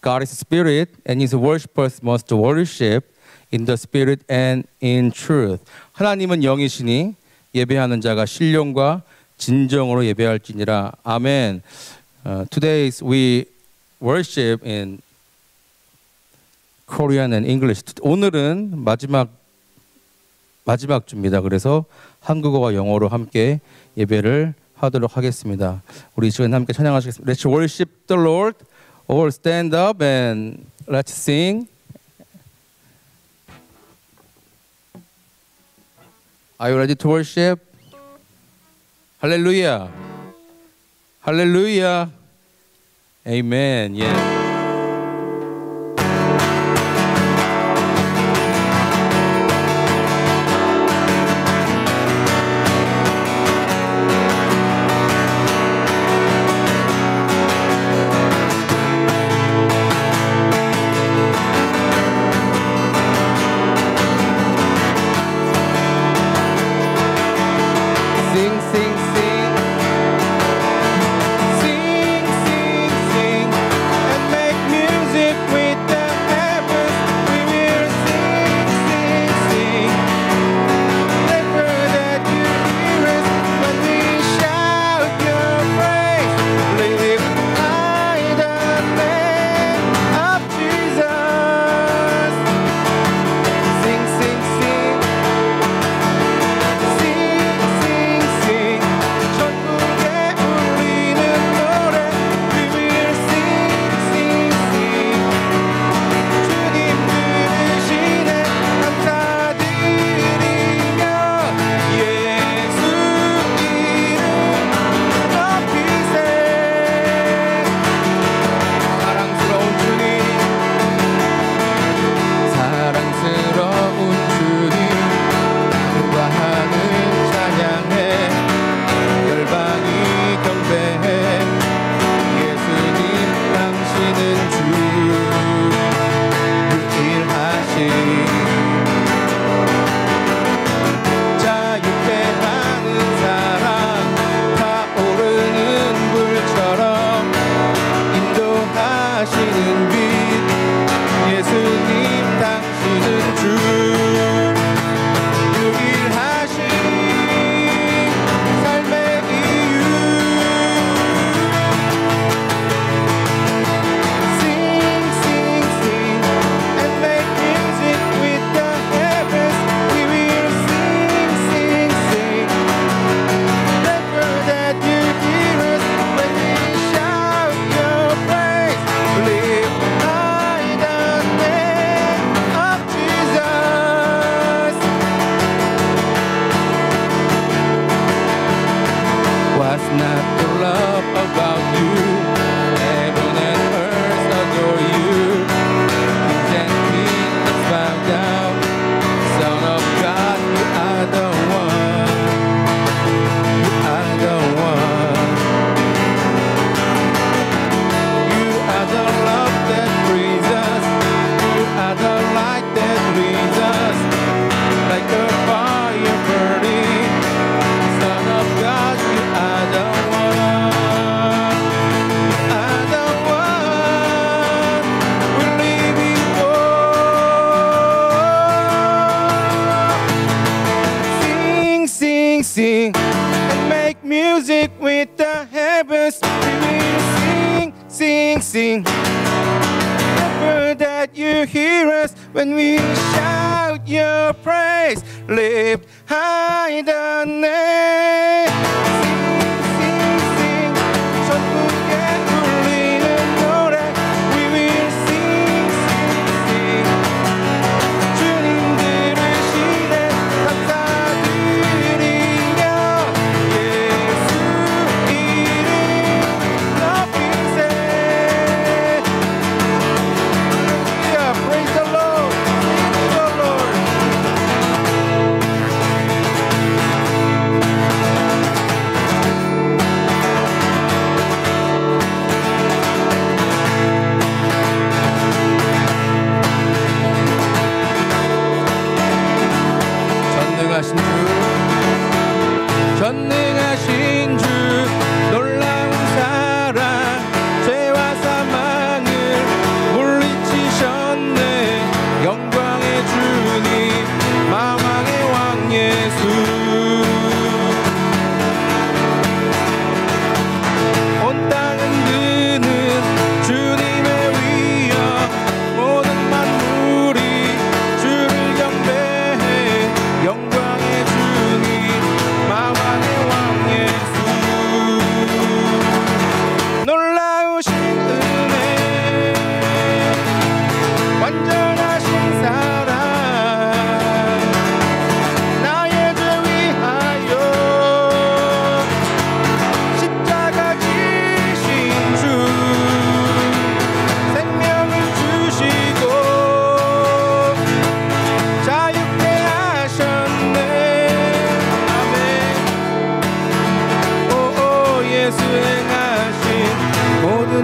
God is spirit, and his worshippers must worship in the spirit and in truth. 하나님은 영이시니 예배하는 자가 신령과 진정으로 예배할지니라. 아멘. Uh, today we worship in Korean and English. 오늘은 마지막 마지막 주입니다. 그래서 한국어와 영어로 함께 예배를 하도록 하겠습니다. 우리 지금 함께 찬양하시겠습니다. Let's worship the Lord. all stand up and let's sing. Are you ready to worship? Hallelujah. Hallelujah. Amen. Yeah.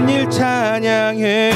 주님 찬양해.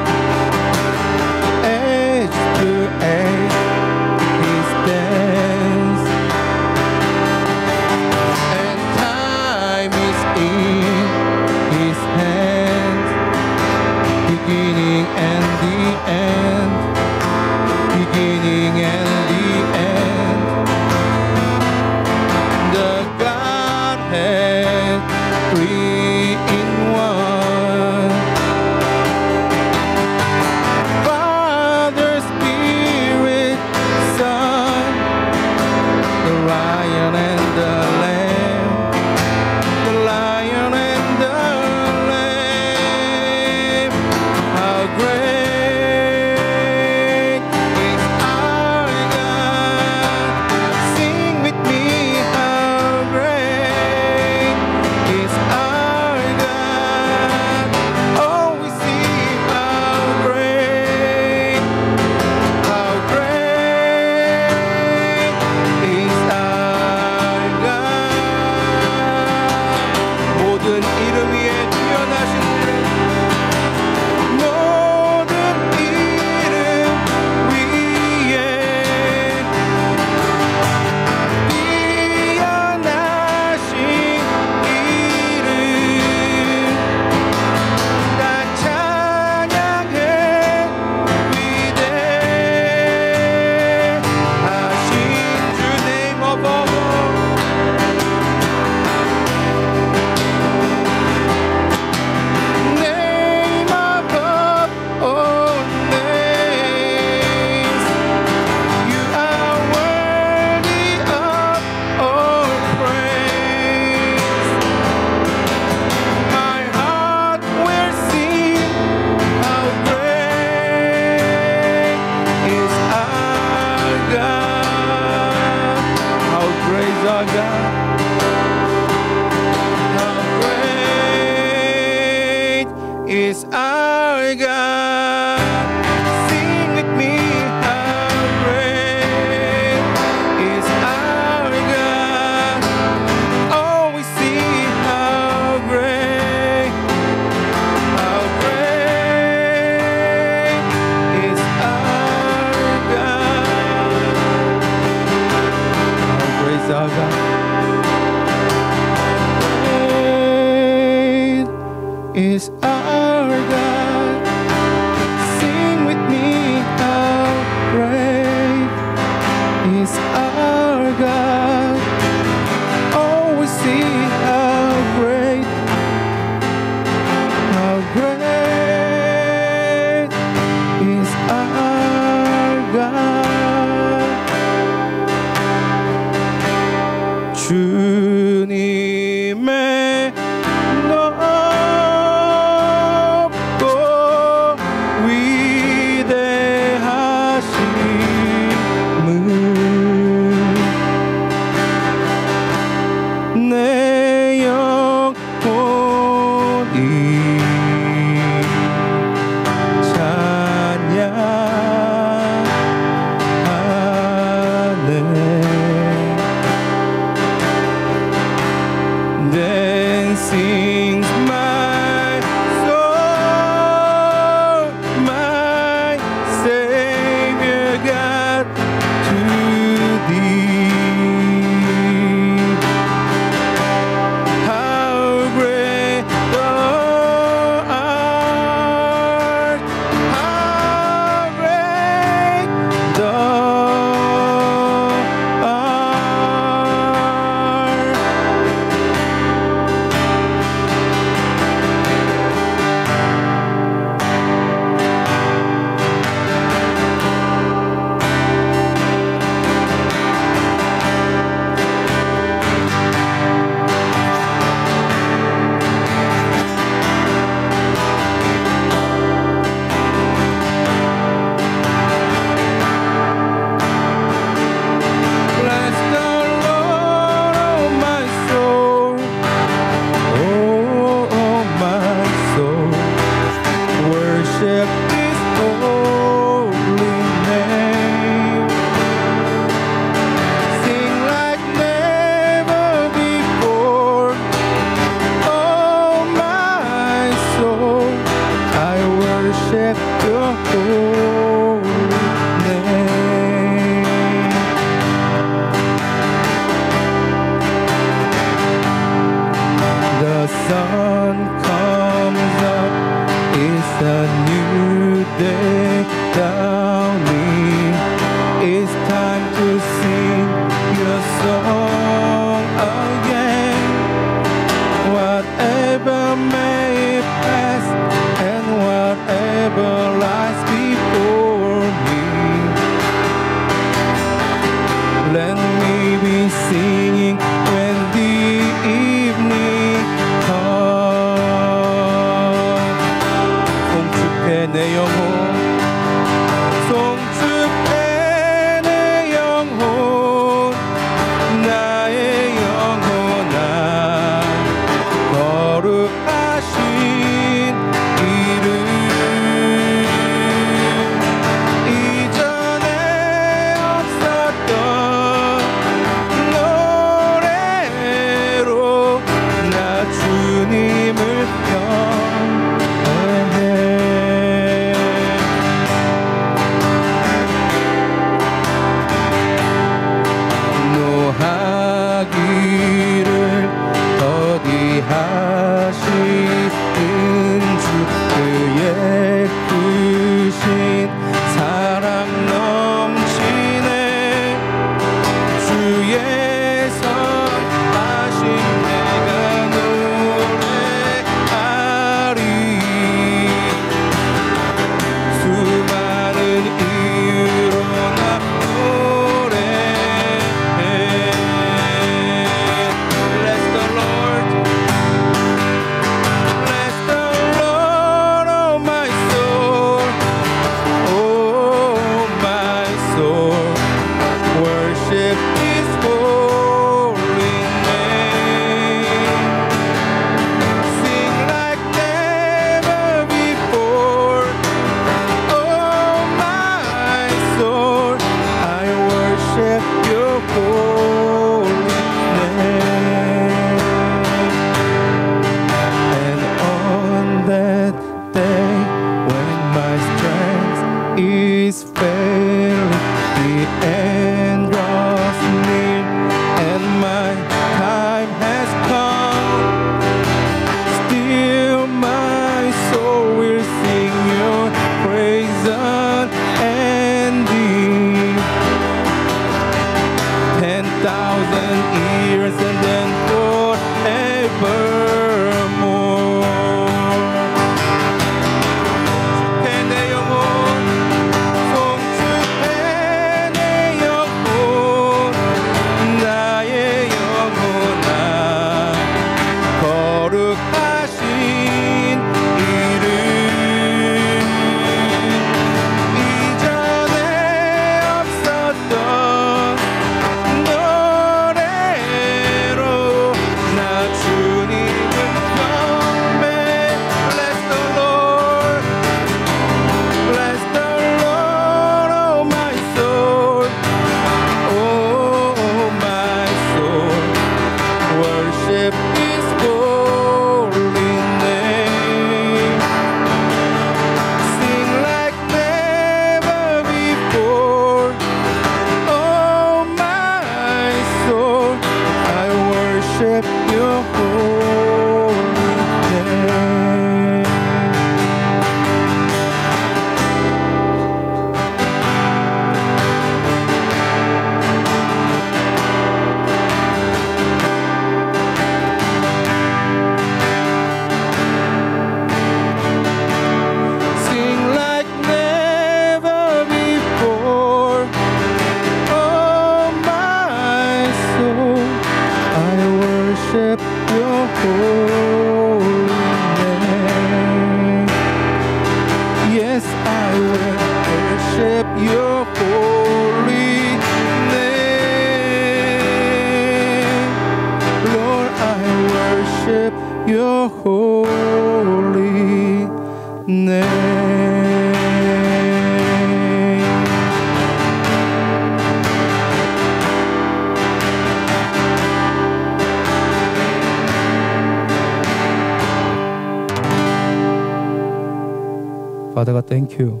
Father thank you.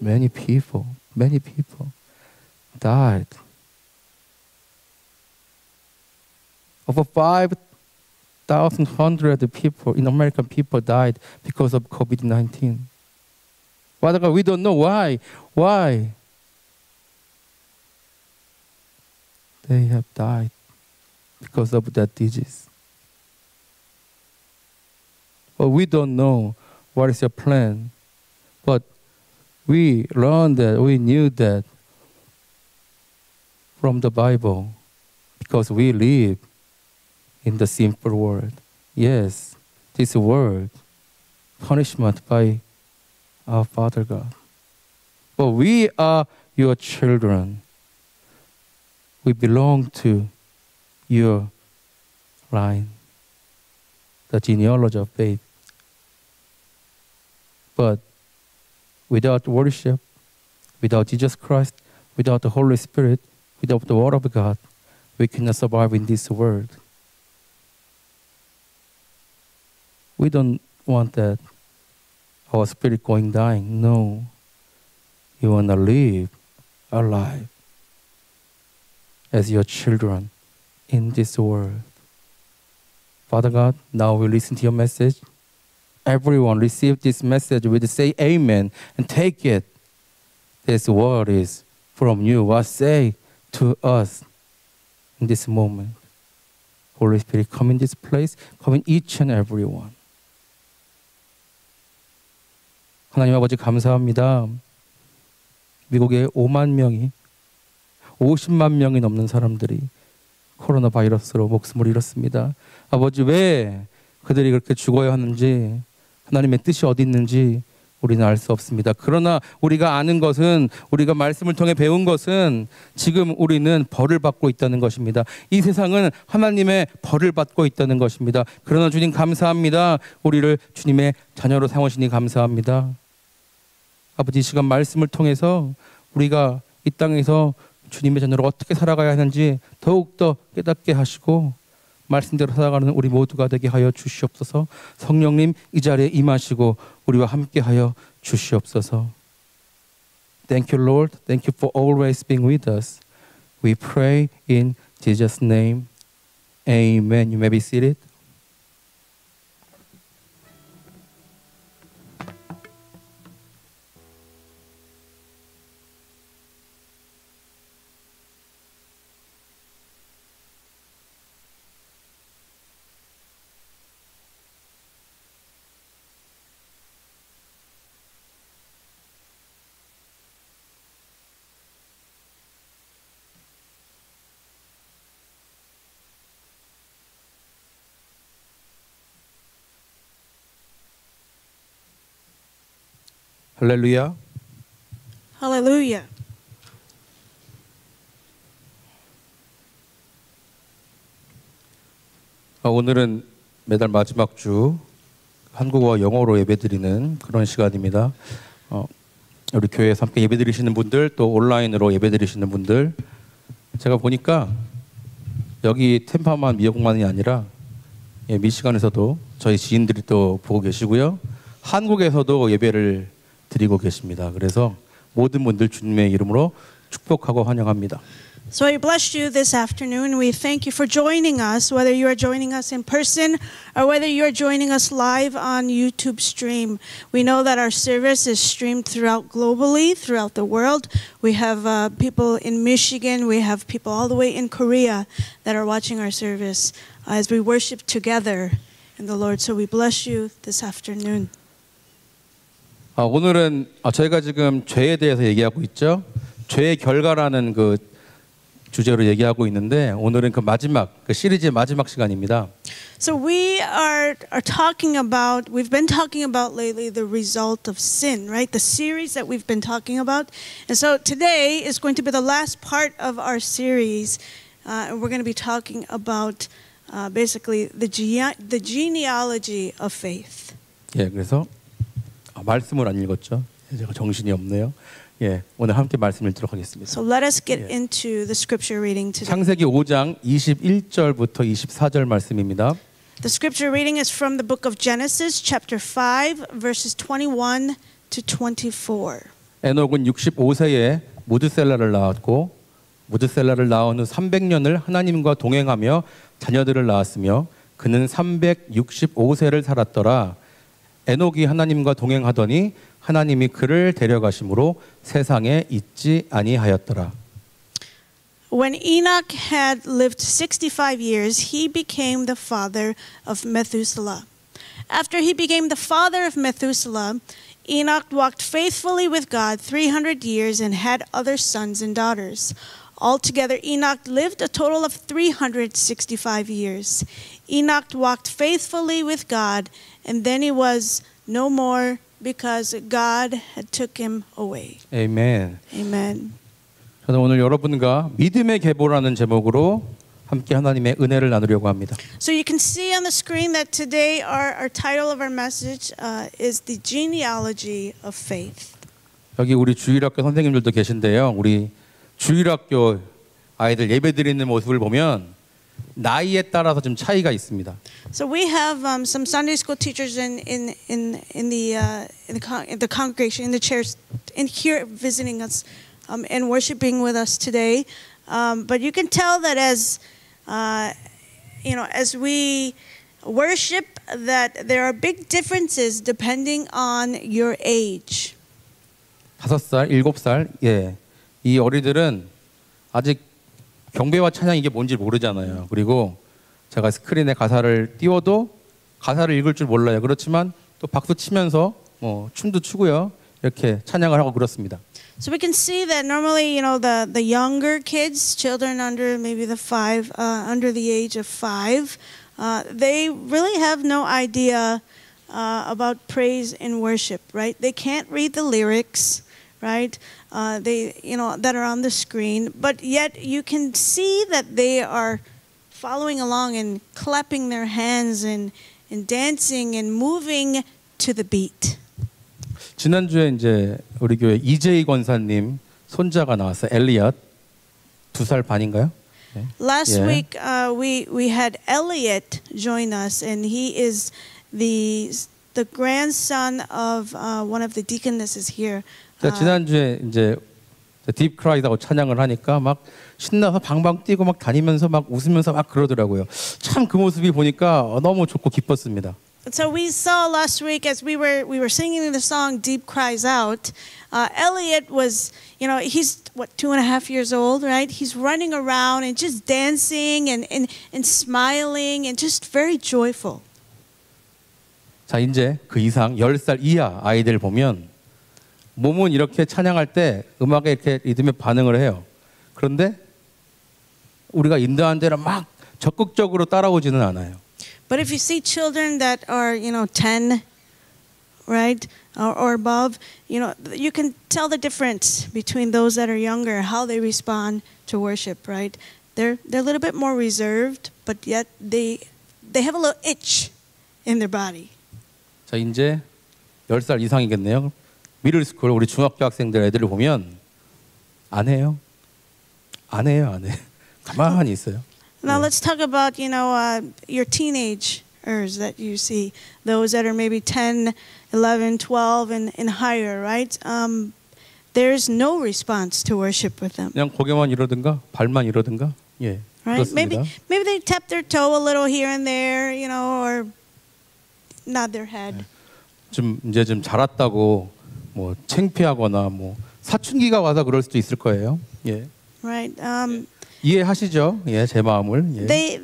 Many people, many people died. Over 5,100 people in American people died because of COVID-19. Father God, we don't know why. Why? They have died because of that disease. But we don't know what is your plan. But we learned that, we knew that from the Bible because we live in the simple world. Yes, this world, punishment by our Father God. But we are your children. We belong to your line, the genealogy of faith. But without worship, without Jesus Christ, without the Holy Spirit, without the Word of God, we cannot survive in this world. We don't want that our spirit going dying. No. You want to live alive as your children in this world. Father God, now we listen to your message. Everyone receive this message with say amen and take it. This word is from you. What say to us in this moment? Holy Spirit, come in this place, come in each and every one. 하나님 아버지 감사합니다. 미국에 5만 명이 50만 명이 넘는 사람들이 코로나 바이러스로 목숨을 잃었습니다. 아버지 왜 그들이 그렇게 죽어야 하는지 하나님의 뜻이 어디 있는지 우리는 알 수 없습니다. 그러나 우리가 아는 것은 우리가 말씀을 통해 배운 것은 지금 우리는 벌을 받고 있다는 것입니다. 이 세상은 하나님의 벌을 받고 있다는 것입니다. 그러나 주님 감사합니다. 우리를 주님의 자녀로 삼으시니 감사합니다. 아버지 이 시간 말씀을 통해서 우리가 이 땅에서 주님의 자녀로 어떻게 살아가야 하는지 더욱더 깨닫게 하시고 말씀대로 살아가는 우리 모두가 되게 하여 주시옵소서. 성령님 이 자리에 임하시고 우리와 함께 하여 주시옵소서. Thank you, Lord. Thank you for always being with us. We pray in Jesus' name. Amen. You may be seated. 할렐루야. Hallelujah. 아, 오늘은 매달 마지막 주 한국어 영어로 예배드리는 그런 시간입니다. 어, 우리 교회에서 함께 예배드리시는 분들 또 온라인으로 예배드리시는 분들 제가 보니까 여기 템파만 미역만이 아니라 예, 미시간에서도 저희 지인들이 또 보고 계시고요. 한국에서도 예배를 드리고 계십니다. 그래서 모든 분들 주님의 이름으로 축복하고 환영합니다. So I bless you this afternoon. We thank you for joining us, whether you are joining us in person or whether you are joining us live on YouTube stream. We know that our service is streamed throughout globally, throughout the world. We have uh, people in Michigan, we have people all the way in Korea that are watching our service as we worship together in the Lord. So we bless you this afternoon. 아, 오늘은 아, 저희가 지금 죄에 대해서 얘기하고 있죠. 죄의 결과라는 그 주제로 얘기하고 있는데 오늘은 그 마지막 그 시리즈의 마지막 시간입니다. So we are are talking about we've been talking about lately the result of sin, right? The series that we've been talking about. And so today is going to be the last part of our series. Uh, and we're going to be talking about uh, basically the, gene- the genealogy of faith. 예, 그래서 아, 말씀을 안 읽었죠. 예, 제가 정신이 없네요. 예, 오늘 함께 말씀 읽도록 하겠습니다. So let us get Yeah. into the scripture reading today. 창세기 5장 21절부터 24절 말씀입니다. The scripture reading is from the book of Genesis, chapter 5, verses 21 to 24. 에녹은 65세에 무드셀라를 낳았고 무드셀라를 낳은 후 300년을 하나님과 동행하며 자녀들을 낳았으며 그는 365세를 살았더라. 에녹이 하나님과 동행하더니 하나님이 그를 데려가심으로 세상에 있지 아니하였더라. When Enoch had lived 65 years, he became the father of Methuselah. After he became the father of Methuselah, Enoch walked faithfully with God 300 years and had other sons and daughters. Altogether, Enoch lived a total of 365 years. Enoch walked faithfully with God, and then he was no more because God had took him away. 아멘. Amen. 저는 오늘 여러분과 믿음의 계보라는 제목으로 함께 하나님의 은혜를 나누려고 합니다. So you can see on the screen that today our, our title of our message uh, is The Genealogy of Faith. 여기 우리 주일학교 선생님들도 계신데요. 우리 주일학교 아이들 예배 드리는 모습을 보면 나이에 따라서 좀 차이가 있습니다. So we have um, some Sunday school teachers in in in in the uh, in the, con- in the congregation in the chairs in here visiting us um, and worshiping with us today. Um, but you can tell that as uh, you know as we worship that there are big differences depending on your age. 다섯 살, 일곱 살, 예, 이 어리들은 아직 경배와 찬양 이게 뭔지 모르잖아요. 그리고 제가 스크린에 가사를 띄워도 가사를 읽을 줄 몰라요. 그렇지만 또 박수 치면서 뭐 춤도 추고요. 이렇게 찬양을 하고 그렇습니다. So we can see that normally, you know, the, the younger kids, children under maybe the five, uh, under the age of five, uh, they really have no idea uh, about praise and worship, right? They can't read the lyrics, right? Uh, they, you know, that are on the screen, but yet you can see that they are following along and clapping their hands and, and dancing and moving to the beat. 지난주에 이제 우리 교회 이재희 권사님 손자가 나왔어요. 엘리엇 두 살 반인가요? Last Yeah. week, uh, we we had Elliot join us, and he is the the grandson of uh, one of the deaconesses here. 제가 지난주에 이제 딥 크라이다고 찬양을 하니까 막 신나서 방방 뛰고 막 다니면서 막 웃으면서 막 그러더라고요. 참 그 모습이 보니까 너무 좋고 기뻤습니다. So we saw last week as we were we were singing the song "Deep Cries Out." Uh, Elliot was, you know, he's what two and a half years old, right? He's running around and just dancing and and, and smiling and just very joyful. 자, 이제 그 이상 10살 이하 아이들 보면 몸은 이렇게 찬양할 때 음악에 이렇게 리듬에 반응을 해요. 그런데 우리가 인도한 대로 막 적극적으로 따라오지는 않아요. But if you see children that are, you know, 10, right, or, or above, you know, you can tell the difference between those that are younger, how they respond to worship, right? They're, they're a little bit more reserved, but yet they, they have a little itch in their body. 자, 이제 10살 이상이겠네요. 미들스쿨 우리 중학교 학생들 애들을 보면 안 해요. 안 해요, 안 해. 가만히 있어요. Now let's talk about, you know, uh, your teenagers that you see, those that are maybe 10, 11, 12, and, and higher, right? Um, there's no response to worship with them. 그냥 고개만 이러든가 발만 이러든가. 예. right? 그렇습니다. Maybe maybe they tap their toe a little here and there, you know, or nod their head. 좀 이제 좀 자랐다고 뭐 창피하거나 뭐 사춘기가 와서 그럴 수도 있을 거예요. 예. Right? Um, 이해하시죠? 예, 제 마음을. 예. they,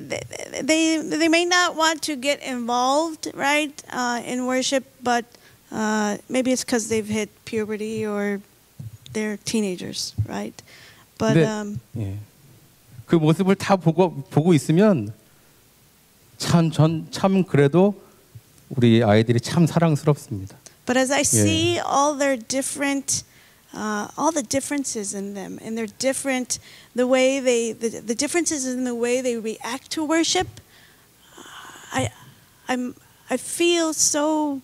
they they may not want to get involved, right, uh, in worship, but uh, maybe it's because they've hit puberty or they're teenagers, right? But 네. um, 예. 그 모습을 다 보고 보고 있으면 참 전 참 그래도 우리 아이들이 참 사랑스럽습니다. but as I see all their different. Uh, all the differences in them and their different the way they the, the differences in the way they react to worship i i'm i feel so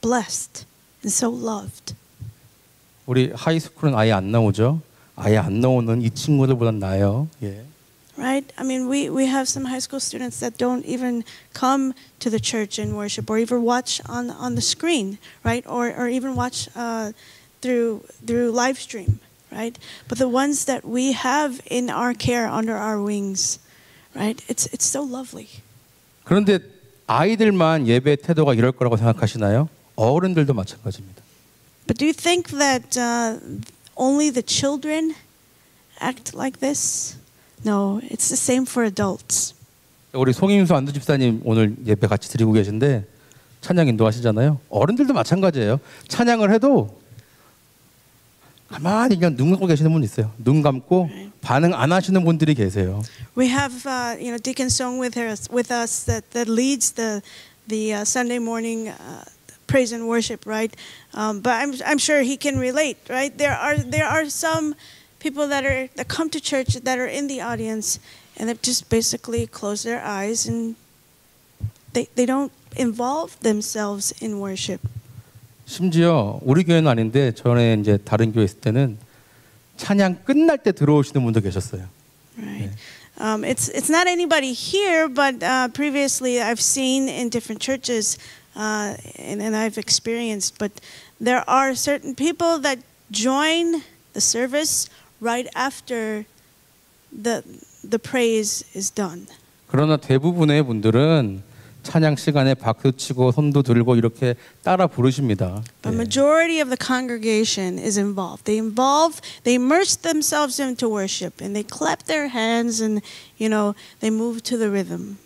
blessed and so loved 우리 하이스쿨은 아예 안 나오죠. 아예 안 나오는 이 친구들보단 나아요. 예. right? I mean, we, we have some high school students that don't even come to the church and worship or even watch on, on the screen, right? Or, or even watch uh, through, through live stream, right? But the ones that we have in our care under our wings, right? It's, it's so lovely. 그런데 아이들만 예배 태도가 이럴 거라고 생각하시나요? 어른들도 마찬가지입니다. But do you think that uh, only the children act like this? No, it's the same for adults. 우리 송임수 안두 집사님 오늘 예배 같이 드리고 계신데 찬양 인도하시잖아요. 어른들도 마찬가지예요. 찬양을 해도 가만히 그냥 눈 감고 계시는 분 있어요. 눈 감고 반응 안 하시는 분들이 계세요. We have, uh, you know, Deacon Song with us, with us that, that leads the the uh, Sunday morning uh, praise and worship, right? Um, but I'm I'm sure he can relate, right? There are there are some people that are that come to church that are in the audience and they just basically close their eyes and they they don't involve themselves in worship. 심지어 우리 교회는 아닌데 전에 이제 다른 교회 있을 때는 찬양 끝날 때 들어오시는 분도 계셨어요. Right. Um, it's it's not anybody here, but uh, previously I've seen in different churches, uh, and, and I've experienced. But there are certain people that join the service right after the the praise is done. 그러나 대부분의 분들은 찬양 시간에 박수 치고 손도 들고 이렇게 따라 부르십니다. The 예. majority of the congregation is involved. They involve, they immerse themselves into worship, and they clap their hands, and you know they move to the rhythm.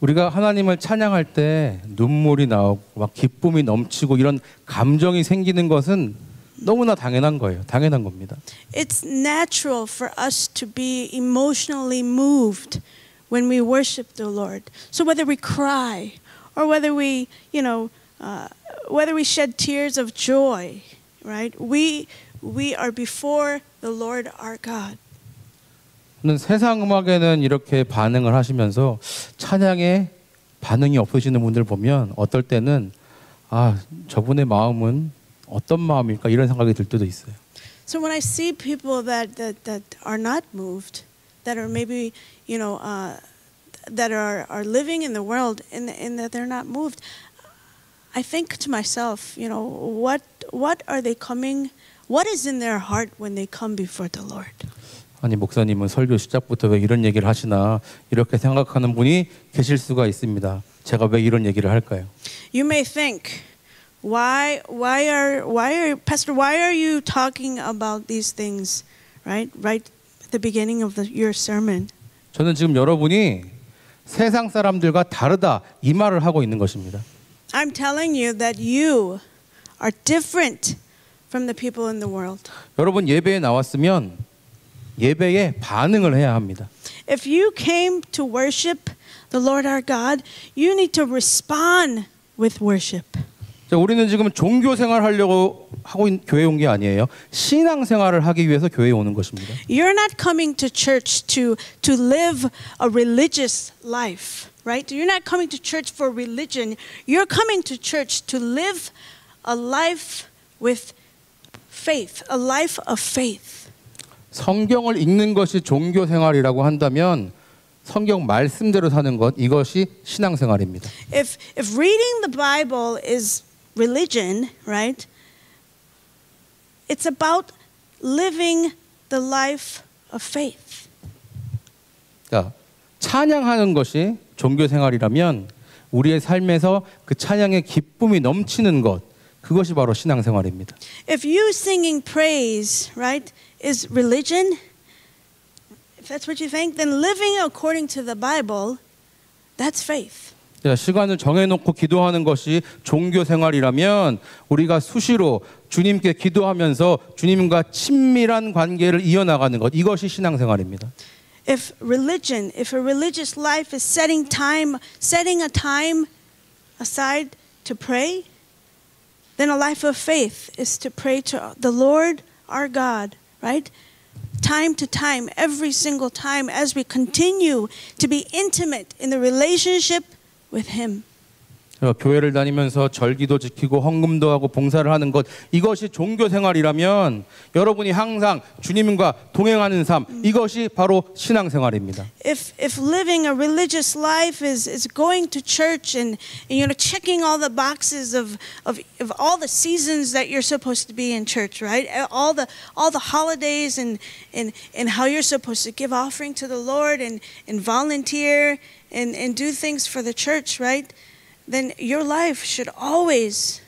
우리가 하나님을 찬양할 때 눈물이 나오고 막 기쁨이 넘치고 이런 감정이 생기는 것은 너무나 당연한 거예요. 당연한 겁니다. It's natural for us to be emotionally moved when we worship the Lord. So whether we cry or whether we, you know, uh, whether we shed tears of joy, right? We we are before the Lord our God. 저는 세상 음악에는 이렇게 반응을 하시면서 찬양에 반응이 없으시는 분들 보면 어떨 때는 아 저분의 마음은 어떤 마음일까 이런 생각이 들 때도 있어요. So when I see people that that, that are not moved, that are maybe you know uh, that are are living in the world and and that they're not moved, I think to myself, you know, what what are they coming? What is in their heart when they come before the Lord? 아니 목사님은 설교 시작부터 왜 이런 얘기를 하시나 이렇게 생각하는 분이 계실 수가 있습니다. 제가 왜 이런 얘기를 할까요? You may think, why why are why are Pastor why are you talking about these things, right? Right at the beginning of the, your sermon. 저는 지금 여러분이 세상 사람들과 다르다 이 말을 하고 있는 것입니다. I'm telling you that you are different from the people in the world. 여러분 예배에 나왔으면 예배에 반응을 해야 합니다. If you came to worship the Lord our God, you need to respond with worship. 자, 우리는 지금 종교 생활 하려고 하고 있, 교회 온 게 아니에요. 신앙 생활을 하기 위해서 교회에 오는 것입니다. You're not coming to church to to live a religious life, right? You're not coming to church for religion. You're coming to church to live a life with faith, a life of faith. 성경을 읽는 것이 종교 생활이라고 한다면 성경 말씀대로 사는 것 이것이 신앙 생활입니다. If if reading the Bible is religion, right? It's about living the life of faith. 그러니까 찬양하는 것이 종교 생활이라면 우리의 삶에서 그 찬양의 기쁨이 넘치는 것 그것이 바로 신앙 생활입니다. If you singing praise, right, is religion, if that's what you think, then living according to the Bible, that's faith. 자, 시간을 정해놓고 기도하는 것이 종교 생활이라면 우리가 수시로 주님께 기도하면서 주님과 친밀한 관계를 이어나가는 것 이것이 신앙 생활입니다. If religion, if a religious life is setting time, setting a time aside to pray, then a life of faith is to pray to the Lord our God, right? Time to time, every single time, as we continue to be intimate in the relationship with Him. 어, 교회를 다니면서 절기도 지키고 헌금도 하고 봉사를 하는 것 이것이 종교 생활이라면 여러분이 항상 주님과 동행하는 삶 이것이 바로 신앙 생활입니다. If if living a religious life is, is going to church and, and you know checking all the boxes of, of of all the seasons that you're supposed to be in church, right? All the all the holidays and and, and how you're supposed to give offering to the Lord and, and volunteer and, and do things for the church, right? Then your life should always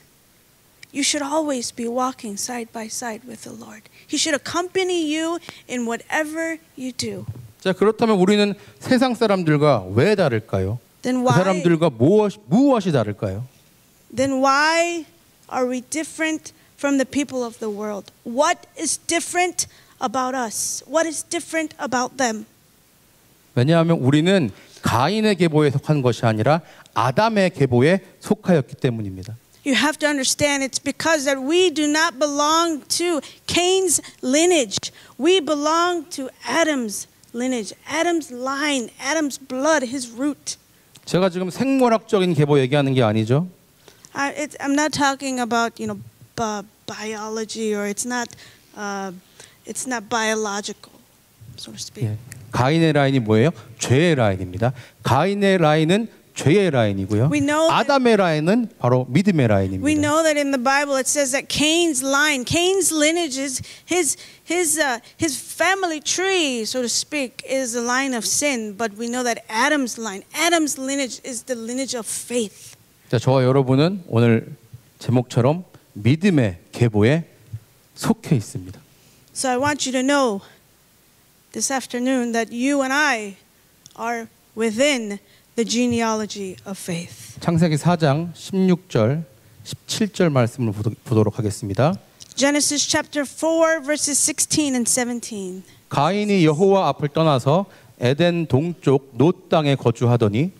you should always be walking side by side with the Lord. He should accompany you in whatever you do. 자 그렇다면 우리는 세상 사람들과 왜 다를까요? Then 그 why 사람들과 무엇 무엇이 다를까요? then why are we different from the people of the world? What is different about us? What is different about them? 왜냐하면 우리는 가인의 계보에 속한 것이 아니라 아담의 계보에 속하였기 때문입니다. You have to understand it's because that we do not belong to Cain's lineage. We belong to Adam's lineage, Adam's line, Adam's blood, his root. 제가 지금 생물학적인 계보 얘기하는 게 아니죠. I, it, I'm not talking about you know bi- biology or it's not uh, it's not biological, so to speak. 예. 가인의 라인이 뭐예요? 죄의 라인입니다. 가인의 라인은 죄의 라인이고요. We 아담의 라인은 바로 믿음의 We 라인입니다. know that in the Bible it says that Cain's line, Cain's lineage is his his uh, his family tree, so to speak, is the line of sin. But we know that Adam's line, Adam's lineage, is the lineage of faith. 자, 저와 여러분은 오늘 제목처럼 믿음의 계보에 속해 있습니다. So I want you to know this afternoon that you and I are within the genealogy of faith. 창세기 4장 16절, 17절 말씀을 보도- 보도록 하겠습니다. Genesis chapter 4 verses 16 and 17. 가인이 여호와 앞을 떠나서 에덴 동쪽 노 땅에 거주하더니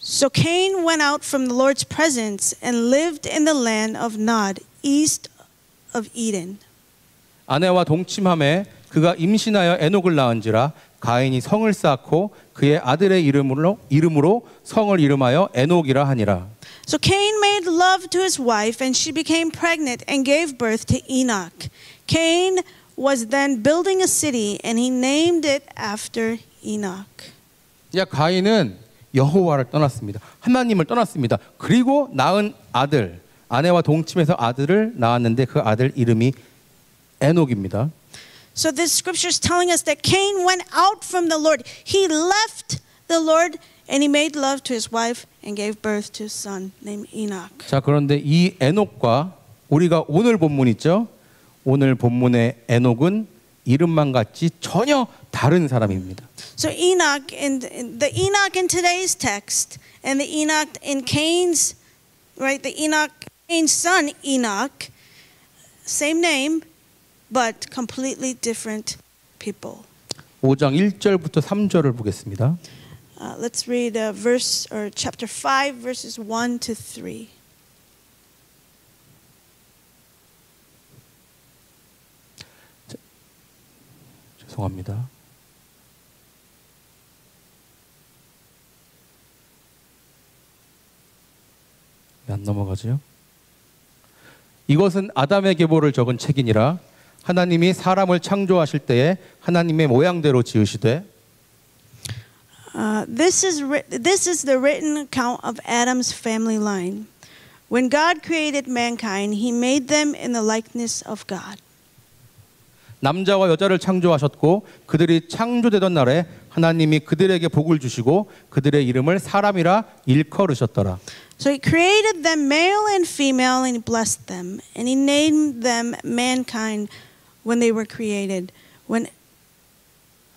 So Cain went out from the Lord's presence and lived in the land of Nod, east of Eden. 아내와 동침함에 그가 임신하여 에녹을 낳은지라 가인이 성을 쌓고 그의 아들의 이름으로 이름으로 성을 이름하여 에녹이라 하니라. So Cain made love to his wife, and she became pregnant and gave birth to Enoch. Cain was then building a city, and he named it after Enoch. 야 가인은 여호와를 떠났습니다. 하나님을 떠났습니다. 그리고 낳은 아들 아내와 동침해서 아들을 낳았는데 그 아들 이름이 에녹입니다. So this scripture is telling us that Cain went out from the Lord. He left the Lord and he made love to his wife and gave birth to a son named Enoch. 자 그런데 이 에녹과 우리가 오늘 본문 있죠? 오늘 본문의 에녹은 이름만 같이 전혀 다른 사람입니다. So Enoch in, in the Enoch in today's text and the Enoch in Cain's right the Enoch Cain's son Enoch same name but completely different people. 5장 1절부터 3절을 보겠습니다. Uh, let's read uh, verse or chapter 5 verses 1 to 3. 죄송합니다. 왜안 넘어가지요? 이것은 아담의 계보를 적은 책이니라 하나님이 사람을 창조하실 때에 하나님의 모양대로 지으시되 Uh, this is writ- this is the written account of Adam's family line. When God created mankind, he made them in the likeness of God. 남자와 여자를 창조하셨고 그들이 창조되던 날에 하나님이 그들에게 복을 주시고 그들의 이름을 사람이라 일컬으셨더라. So he created them male and female and he blessed them and he named them mankind when they were created. When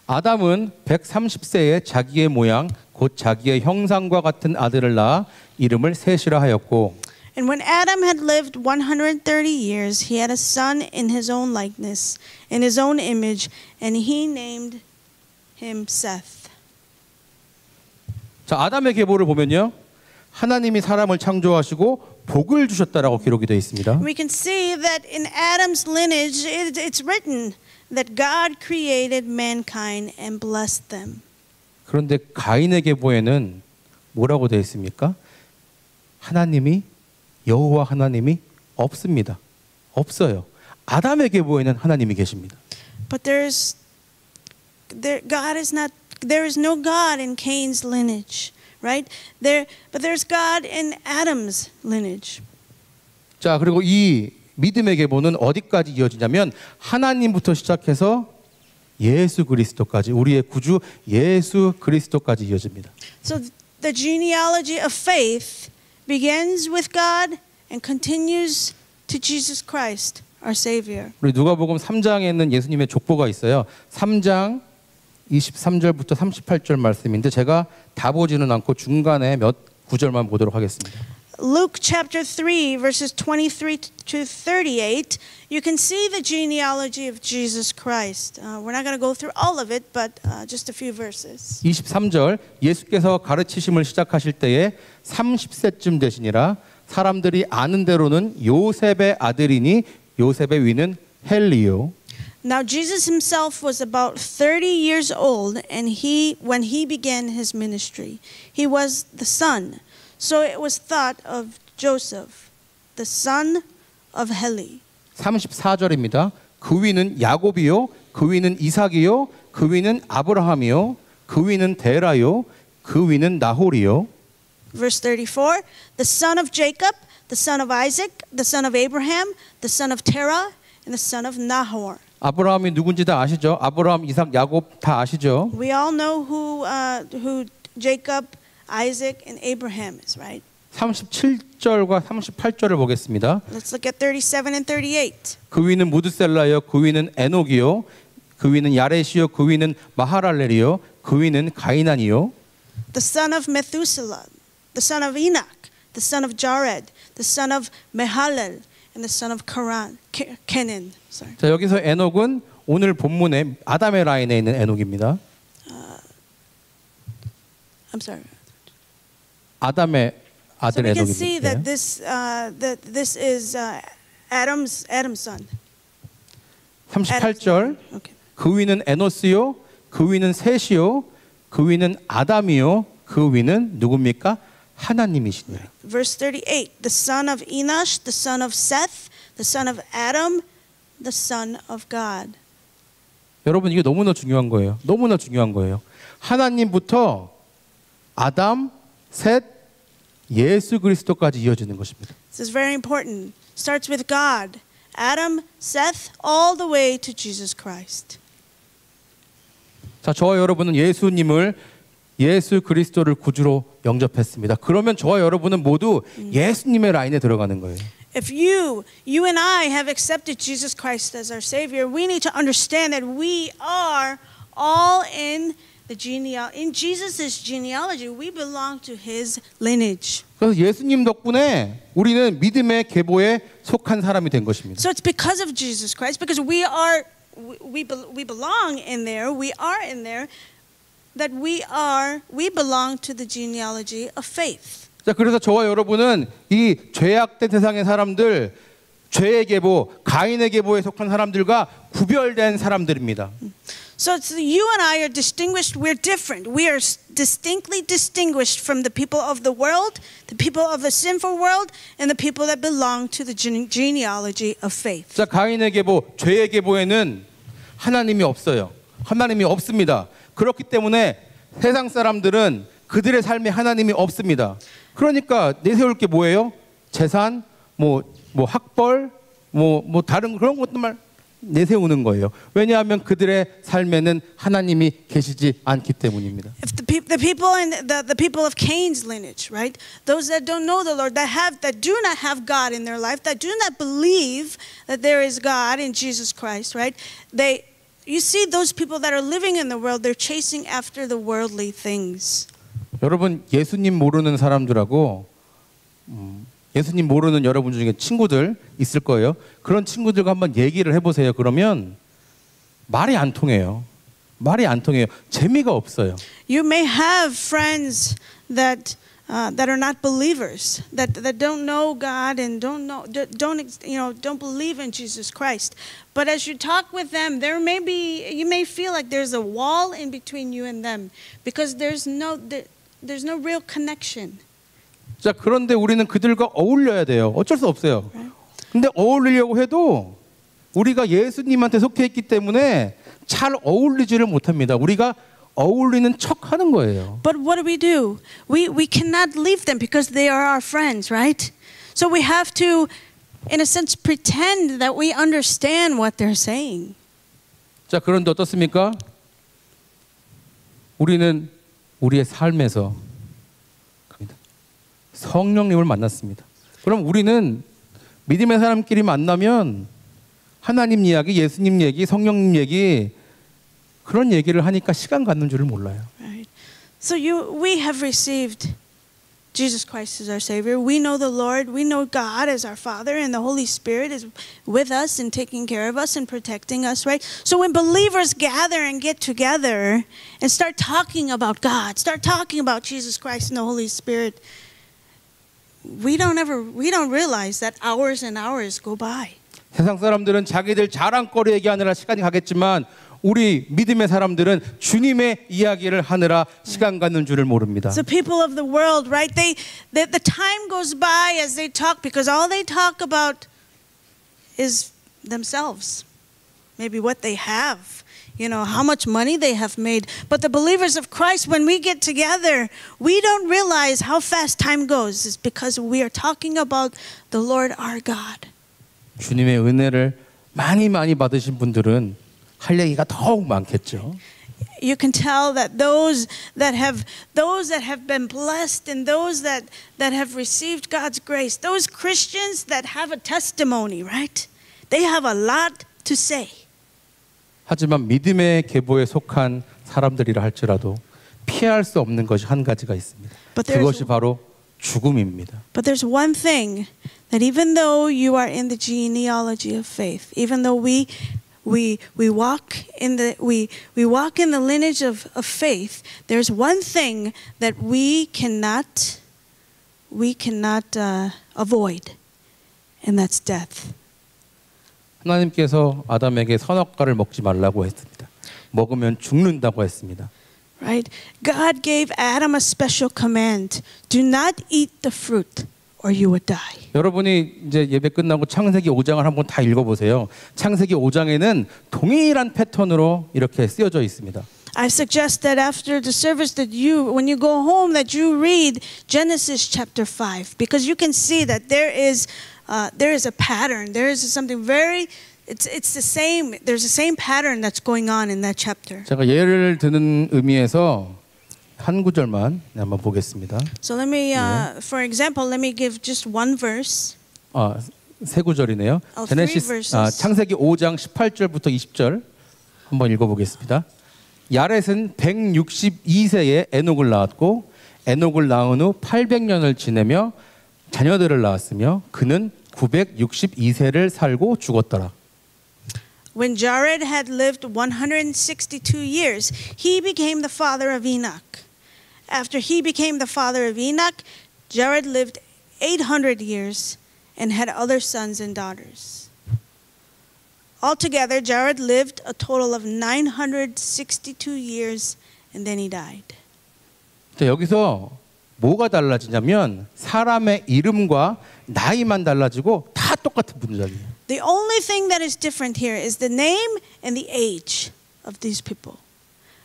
아담은 130세에 자기의 모양 곧 자기의 형상과 같은 아들을 낳아 이름을 셋이라 하였고 and when Adam had lived 130 years, he had a son in his own likeness, in his own image, and he named him Seth. 자 아담의 계보를 보면요 하나님이 사람을 창조하시고 복을 주셨다라고 기록이 되어 있습니다. We can see that in Adam's lineage, it, it's written that God created mankind and blessed them. 그런데 가인의 계보에는 뭐라고 되어 있습니까? 하나님이 여호와 하나님이 없습니다. 없어요. 아담의 계보에는 하나님이 계십니다. But there's there God is not there is no God in Cain's lineage, Right? There but there's God in Adam's lineage. 자, 그리고 이 믿음의 계보는 어디까지 이어지냐면 하나님부터 시작해서 예수 그리스도까지 우리의 구주 예수 그리스도까지 이어집니다. So the genealogy of faith begins with God and continues to Jesus Christ, our savior. 우리 누가복음 3장에는 예수님의 족보가 있어요. 3장 23절부터 38절 말씀인데 제가 다 보지는 않고 중간에 몇 구절만 보도록 하겠습니다. Luke chapter 3, verses 23 to 38, you can see the genealogy of Jesus Christ. Uh, we're not going to go through all of it, but uh, just a few verses. 23절 예수께서 가르치심을 시작하실 때에 30세쯤 되시니라 사람들이 아는 대로는 요셉의 아들이니 요셉의 위는 헬리요 Now Jesus himself was about 30 years old and he when he began his ministry. He was the son. So it was thought of Joseph, the son of Heli. 34절입니다. 그 위는 야곱이요 그 위는 이삭이요 그 위는 아브라함이요 그 위는 데라요 그 위는 나홀이요 Verse 34, the son of Jacob, the son of Isaac, the son of Abraham, the son of Terah, and the son of Nahor. 아브라함이 누군지 다 아시죠? 아브라함, 이삭, 야곱 다 아시죠? We all know who uh, who Jacob, Isaac, and Abraham is, right? 37절과 38절을 보겠습니다. Let's look at 37 and 38. 그 위는 무드셀라요, 그 위는 에녹이요, 그 위는 야렛이요, 그 위는 마하랄렐이요, 그 위는 가이난이요. The son of Methuselah, the son of Enoch, the son of Jared, the son of Mehalel, and the son of Karan, Ke- Kenan. Sorry. 자 여기서 에녹은 오늘 본문에 아담의 라인에 있는 에녹입니다. I'm sorry. 아담의 So 아들 we can see that this uh, that this is uh, Adam's Adam's son. 38절 Okay. 그 위는 에노스요, 그 위는 셋이요, 그 위는 아담이요, 그 위는 누굽니까? 하나님이시니라. Verse 38 The son of Enosh, the son of Seth, the son of Adam, the son of God. 여러분 이게 너무나 중요한 거예요. 너무나 중요한 거예요. 하나님부터 아담, 셋, 예수 그리스도까지 이어지는 것입니다. This is very important. Starts with God, Adam, Seth, all the way to Jesus Christ. 자, 저와 여러분은 예수님을 예수 그리스도를 구주로 영접했습니다. 그러면 저와 여러분은 모두 예수님의 라인에 들어가는 거예요. If you, you and I have accepted Jesus Christ as our Savior, we need to understand that we are all in the geneal in Jesus' genealogy. We belong to His lineage. 그래서 예수님 덕분에 우리는 믿음의 계보에 속한 사람이 된 것입니다. So it's because of Jesus Christ, because we are, we, we, bel- we belong in there, we are in there, that we are, we belong to the genealogy of faith. 자, 그래서 저와 여러분은 이 죄악된 세상의 사람들, 죄의 계보, 가인의 계보에 속한 사람들과 구별된 사람들입니다. So it's, you and I are distinguished, we're different. We are s- distinctly distinguished from the people of the world, the people of the sinful world, and the people that belong to the gene- genealogy of faith. 자, 가인의 계보, 죄의 계보에는 하나님이 없어요. 하나님이 없습니다. 그렇기 때문에 세상 사람들은 그들의 삶에 하나님이 없습니다. 그러니까 내세울 게 뭐예요? 재산, 뭐, 뭐 학벌, 뭐, 뭐 다른 그런 것들만 내세우는 거예요. 왜냐하면 그들의 삶에는 하나님이 계시지 않기 때문입니다. If the, peop the people in the, the people of Cain's lineage, right? Those that don't know the Lord, that have that do not have God in their life, that do not believe that there is God in Jesus Christ, right? They you see those people that are living in the world, they're chasing after the worldly things. 여러분 예수님 모르는 사람들하고 음, 예수님 모르는 여러분 중에 친구들 있을 거예요. 그런 친구들과 한번 얘기를 해보세요. 그러면 말이 안 통해요. 말이 안 통해요. 재미가 없어요. You may have friends that uh, that are not believers, that, that don't know God and don't know don't you know don't believe in Jesus Christ. But as you talk with them, there may be you may feel like there's a wall in between you and them because there's no there, there's no real connection. 자, 그런데 우리는 그들과 어울려야 돼요. 어쩔 수 없어요. 근데 어울리려고 해도 우리가 예수님한테 속해 있기 때문에 잘 어울리지를 못합니다. 우리가 어울리는 척 하는 거예요. But what do we do? We we cannot leave them because they are our friends, right? So we have to in a sense pretend that we understand what they're saying. 자, 그런데 어떻습니까? 우리는 우리의 삶에서 갑니다. 성령님을 만났습니다. 그럼 우리는 믿음의 사람끼리 만나면 하나님 이야기, 예수님 얘기, 성령님 얘기 그런 얘기를 하니까 시간 갖는 줄을 몰라요. Right. So you we have received Jesus Christ as our Savior. We know the Lord. We know God as our Father, and the Holy Spirit is with us and taking care of us and protecting us, right? So when believers gather and get together and start talking about God, start talking about Jesus Christ and the Holy Spirit, we don't ever we don't realize that hours and hours go by. 세상 사람들은 자기들 자랑거리 얘기하느라 시간이 가겠지만 우리 믿음의 사람들은 주님의 이야기를 하느라 시간 갖는 줄을 모릅니다. So people of the world, right? They, the the time goes by as they talk because all they talk about is themselves. Maybe what they have, you know, how much money they have made. But the believers of Christ, when we get together, we don't realize how fast time goes. It's because we are talking about the Lord our God. 주님의 은혜를 많이 많이 받으신 분들은 할 얘기가 더욱 많겠죠. you can tell that those that have those that have been blessed and those that that have received God's grace those Christians that have a testimony right they have a lot to say 하지만 믿음의 계보에 속한 사람들이라 할지라도 피할 수 없는 것이 한 가지가 있습니다. But there's- 그것이 바로 죽음입니다. but there's one thing that even though you are in the genealogy of faith even though we we we walk in the we we walk in the lineage of, of faith there's one thing that we cannot we cannot uh, avoid and that's death 하나님께서 아담에게 선악과를 먹지 말라고 했습니다. 먹으면 죽는다고 했습니다. right god gave adam a special command do not eat the fruit or you would die 여러분이 이제 예배 끝나고 창세기 5장을 한번 다 읽어보세요. 창세기 5장에는 동일한 패턴으로 이렇게 쓰여져 있습니다. I suggest that after the service that you when you go home that you read Genesis chapter 5 because you can see that there is uh, there is a pattern there is something very it's it's the same there's the same pattern that's going on in that chapter 제가 예를 드는 의미에서 한 구절만 한번 보겠습니다. so let me uh, for example let me give just one verse 아, 세 구절이네요. Oh, 제네시스. 아, 창세기 5장 18절부터 20절 한번 읽어보겠습니다. 야렛은 162세에 에녹을 낳았고 에녹을 낳은 후 800년을 지내며 자녀들을 낳았으며 그는 962세를 살고 죽었더라. When Jared had lived 162 years, he became the father of Enoch. After he became the father of Enoch, Jared lived 800 years and had other sons and daughters. Altogether, Jared lived a total of 962 years and then he died. 자, 여기서 뭐가 달라지냐면 사람의 이름과 나이만 달라지고 다 똑같은 문장이에요. The only thing that is different here is the name and the age of these people.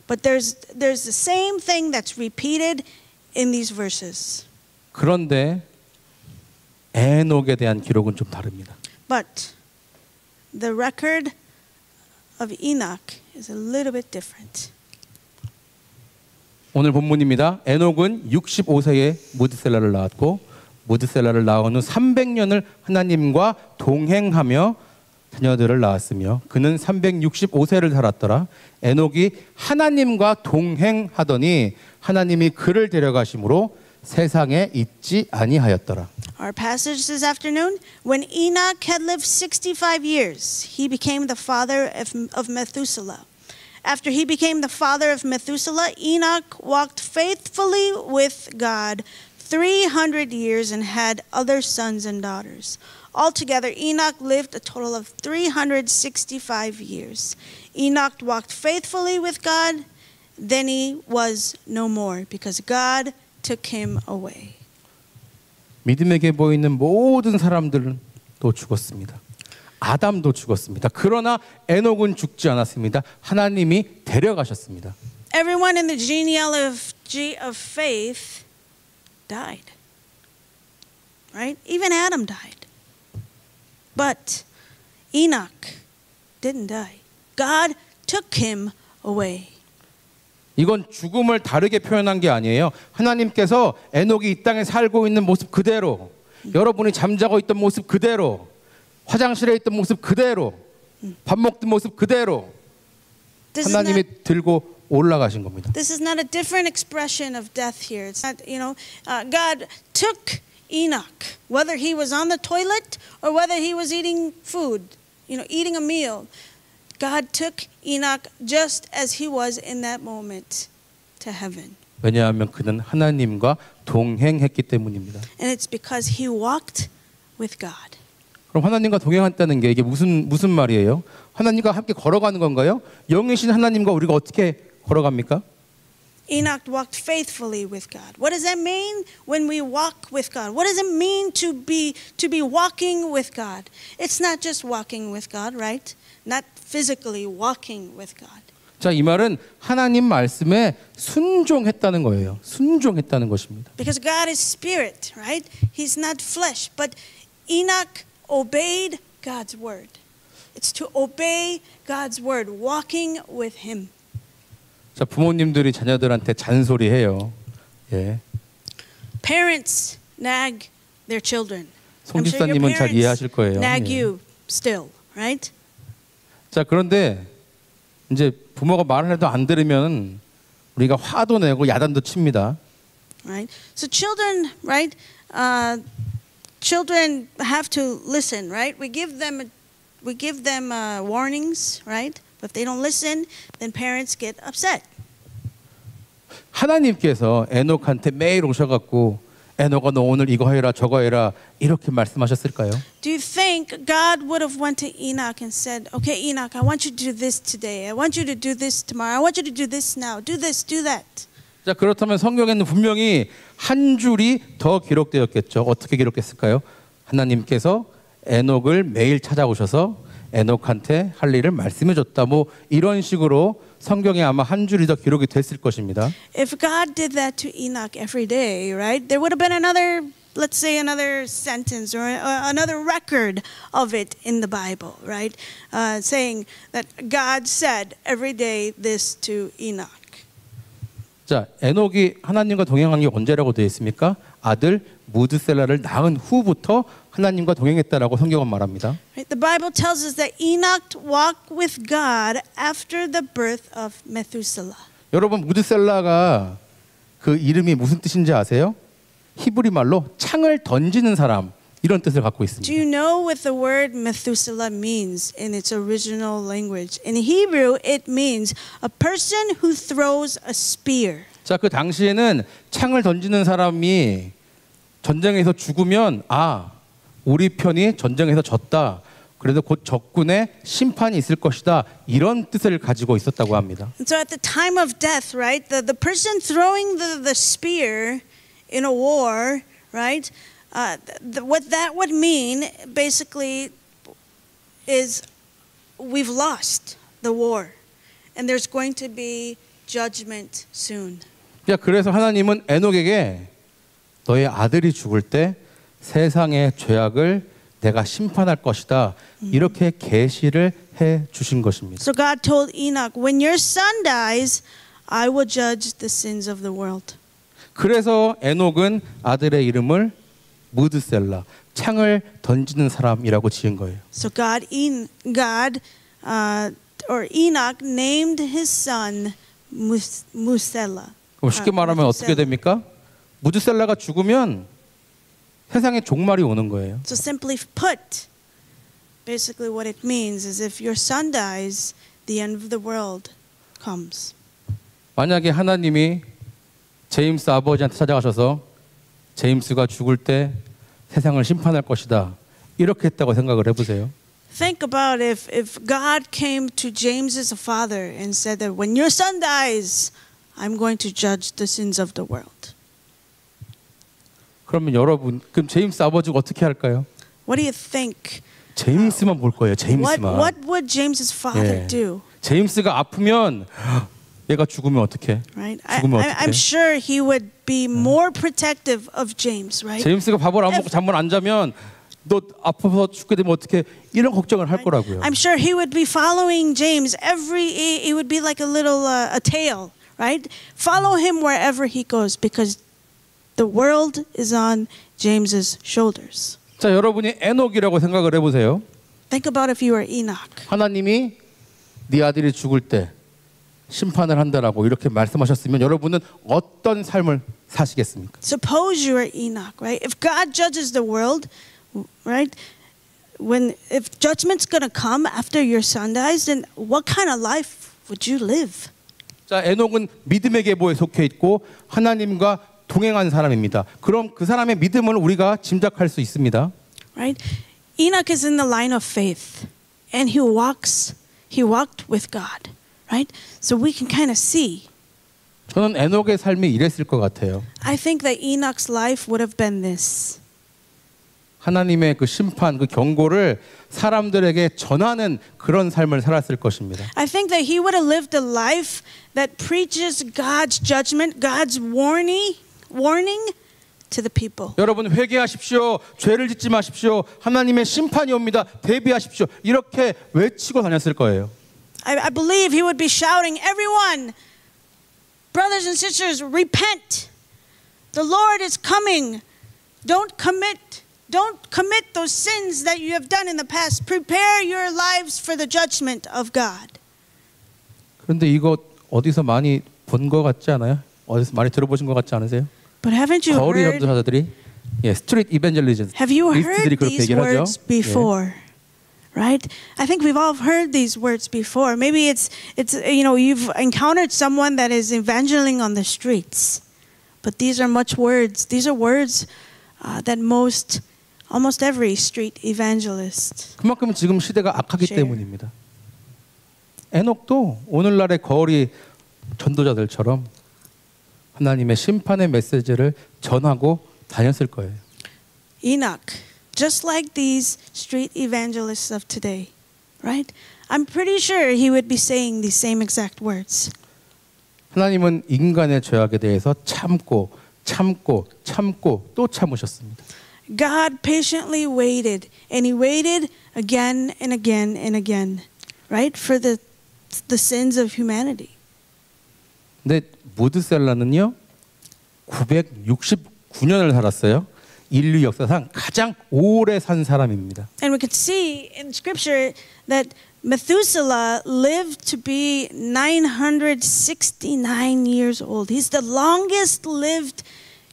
But there's, there's the same thing that's repeated in these verses. 그런데 에녹에 대한 기록은 좀 다릅니다. But the record of Enoch is a little bit different. 오늘 본문입니다. 에녹은 65세에 무드셀라를 낳았고 무드셀라를 낳은 후 300년을 하나님과 동행하며 자녀들을 낳았으며 그는 365세를 살았더라. 에녹이 하나님과 동행하더니 하나님이 그를 데려가심으로 세상에 있지 아니하였더라. Our passage this afternoon when Enoch had lived 65 years, he became the father of, of Methuselah. After he became the father of Methuselah, Enoch walked faithfully with God 300 years and had other sons and daughters. Altogether, Enoch lived a total of 365 years. Enoch walked faithfully with God, then he was no more because God took him away. 믿음에게 보이는 모든 사람들은 또 죽었습니다. 아담도 죽었습니다. 그러나 에녹은 죽지 않았습니다. 하나님이 데려가셨습니다. Everyone in the genealogy of faith died. Right? Even Adam died. But Enoch didn't die. God took him away. 이건 죽음을 다르게 표현한 게 아니에요. 하나님께서 에녹이 이 땅에 살고 있는 모습 그대로, 여러분이 잠자고 있던 모습 그대로, 화장실에 있던 모습 그대로, 밥 먹던 모습 그대로 This is, not, 하나님이 들고 올라가신 겁니다. this is not a different expression of death here. It's not, you know, uh, God took Enoch, whether he was on the toilet or whether he was eating food, you know, eating a meal. God took Enoch just as he was in that moment to heaven. 왜냐하면 그는 하나님과 동행했기 때문입니다. And it's because he walked with God. 그럼 하나님과 동행한다는 게 이게 무슨 무슨 말이에요? 하나님과 함께 걸어가는 건가요? 영이신 하나님과 우리가 어떻게 걸어갑니까? Enoch walked faithfully with God. What does that mean when we walk with God? What does it mean to be to be walking with God? It's not just walking with God, right? Not physically walking with God. 자, 이 말은 하나님 말씀에 순종했다는 거예요. 순종했다는 것입니다. Because God is spirit, right? He's not flesh, but Enoch obeyed God's word. It's to obey God's word, walking with him. 자, 부모님들이 자녀들한테 잔소리해요. 예. Parents nag their children. 송 I'm sure your 집사님은 잘 이해하실 거예요. Nag 예. you still, right? 자, 그런데 이제 부모가 말을 해도 안 들으면 우리가 화도 내고 야단도 칩니다. right? So children, right? Uh, children have to listen, right? We give them, we give them uh, warnings, right? But if they don't listen, then parents get upset. 하나님께서 에녹한테 매일 오셔갖고 에녹아 너 오늘 이거 해라 저거 해라 이렇게 말씀하셨을까요? Do you think God would have went to Enoch and said, "Okay, Enoch, I want you to do this today. I want you to do this tomorrow. I want you to do this now. Do this, do that." 자 그렇다면 성경에는 분명히 한 줄이 더 기록되었겠죠. 어떻게 기록했을까요? 하나님께서 에녹을 매일 찾아오셔서 에녹한테 할 일을 말씀해 줬다. 뭐 이런 식으로 성경에 아마 한 줄이 더 기록이 됐을 것입니다. If God did that to Enoch every day, right, there would have been another, let's say, another sentence or uh, another record of it in the Bible, right, uh, saying that God said every day this to Enoch. 자 에녹이 하나님과 동행한 게 언제라고 되어 있습니까? 아들 무드셀라를 낳은 후부터 하나님과 동행했다라고 성경은 말합니다. The Bible tells us that Enoch walked with God after the birth of Methuselah. 여러분 무드셀라가 그 이름이 무슨 뜻인지 아세요? 히브리 말로 창을 던지는 사람 이런 뜻을 갖고 Do 있습니다. you know what the word Methuselah means in its original language? In Hebrew, it means a person who throws a spear. 자, 그 당시에는 창을 던지는 사람이 전쟁에서 죽으면 아, 우리 편이 전쟁에서 졌다. 그래도 곧 적군의 심판이 있을 것이다. 이런 뜻을 가지고 있었다고 합니다. So at the time of death, right, the, the person throwing the, the spear in a war, right, uh, th- what that would mean basically is we've lost the war and there's going to be judgment soon. 야, 그래서 하나님은 에녹에게 너의 아들이 죽을 때 세상의 죄악을 내가 심판할 것이다. 이렇게 계시를 해 주신 것입니다. So God told Enoch, when your son dies, I will judge the sins of the world. 그래서 에녹은 아들의 이름을 무드셀라, 창을 던지는 사람이라고 지은 거예요. So God, en- God, uh, or Enoch named his son Mus- Musella. 그럼 쉽게 아, 말하면 어떻게. 됩니까? 무드셀라가 죽으면 세상에 종말이 오는 거예요. So simply put, basically what it means is if your son dies, the end of the world comes. 만약에 하나님이 제임스 아버지한테 찾아가셔서 제임스가 죽을 때 세상을 심판할 것이다. 이렇게 했다고 생각을 해보세요. Think about if, if God came to James's father and said that when your son dies, I'm going to judge the sins of the world. 그러면 여러분 그럼 제임스 아버지가 어떻게 할까요? What do you think? 제임스만 볼 거예요. What 제임스만. what would James's father 예. do? 제임스가 아프면 얘가 죽으면 어떡해? Right? I, 죽으면 I, I'm 어떡해? sure he would be more protective of James, right? 제임스가 밥을 안 먹고 잠을 안 자면 너 아파서 죽게 되면 어떻게 이런 걱정을 할 거라고요. I'm sure he would be following James every. It it would be like a little uh, a tail, right? Follow him wherever he goes because the world is on James's shoulders. 자, 여러분이 에녹이라고 생각을 해 보세요. Think about if you were Enoch. 하나님이 네 아들이 죽을 때 심판을 한다라고 이렇게 말씀하셨으면 여러분은 어떤 삶을 사시겠습니까? Suppose you were Enoch, right? If God judges the world, right? When if judgment's going to come after your son dies, then what kind of life would you live? 자, 에녹은 믿음의 계보에 속해 있고 하나님과 동행한 사람입니다. 그럼 그 사람의 믿음을 우리가 짐작할 수 있습니다. right? Enoch is in the line of faith, and he walks. He walked with God, right? So we can kind of see. 저는 에녹의 삶이 이랬을 것 같아요. I think that Enoch's life would have been this. 하나님의 그 심판, 그 경고를 사람들에게 전하는 그런 삶을 살았을 것입니다. I think that he would have lived a life that preaches God's judgment, God's warning, warning to the people. 여러분 회개하십시오. 죄를 짓지 마십시오. 하나님의 심판이 옵니다. 대비하십시오. 이렇게 외치고 다녔을 거예요. I, I believe he would be shouting, "Everyone, brothers and sisters, repent! The Lord is coming. Don't commit." Don't commit those sins that you have done in the past. Prepare your lives for the judgment of God. 그런데 이거 어디서 많이 본 것 같지 않아요? 어디서 많이 들어보신 것 같지 않으세요? But haven't you 거리 heard 전도사들이 예, 스트리트 이벤젤리즘 Have you 리스트들이 heard 그렇게 these 얘기를 하죠. words before? Right? I think we've all heard these words before. Maybe it's it's you know you've encountered someone that is evangeling on the streets, but these are much words. These are words uh, that most almost every street evangelist. 그만큼 지금 시대가 악하기 Share. 때문입니다. 에녹도 오늘날의 거리 전도자들처럼 하나님의 심판의 메시지를 전하고 다녔을 거예요. Enoch, just like these street evangelists of today, right? I'm pretty sure he would be saying these same exact words. 하나님은 인간의 죄악에 대해서 참고 참고 참고 또 참으셨습니다. God patiently waited, and He waited again and again and again, right, for the the sins of humanity. 근데 무드셀라는요 969년을 살았어요. 인류 역사상 가장 오래 산 사람입니다. And we could see in Scripture that Methuselah lived to be 969 years old. He's the longest lived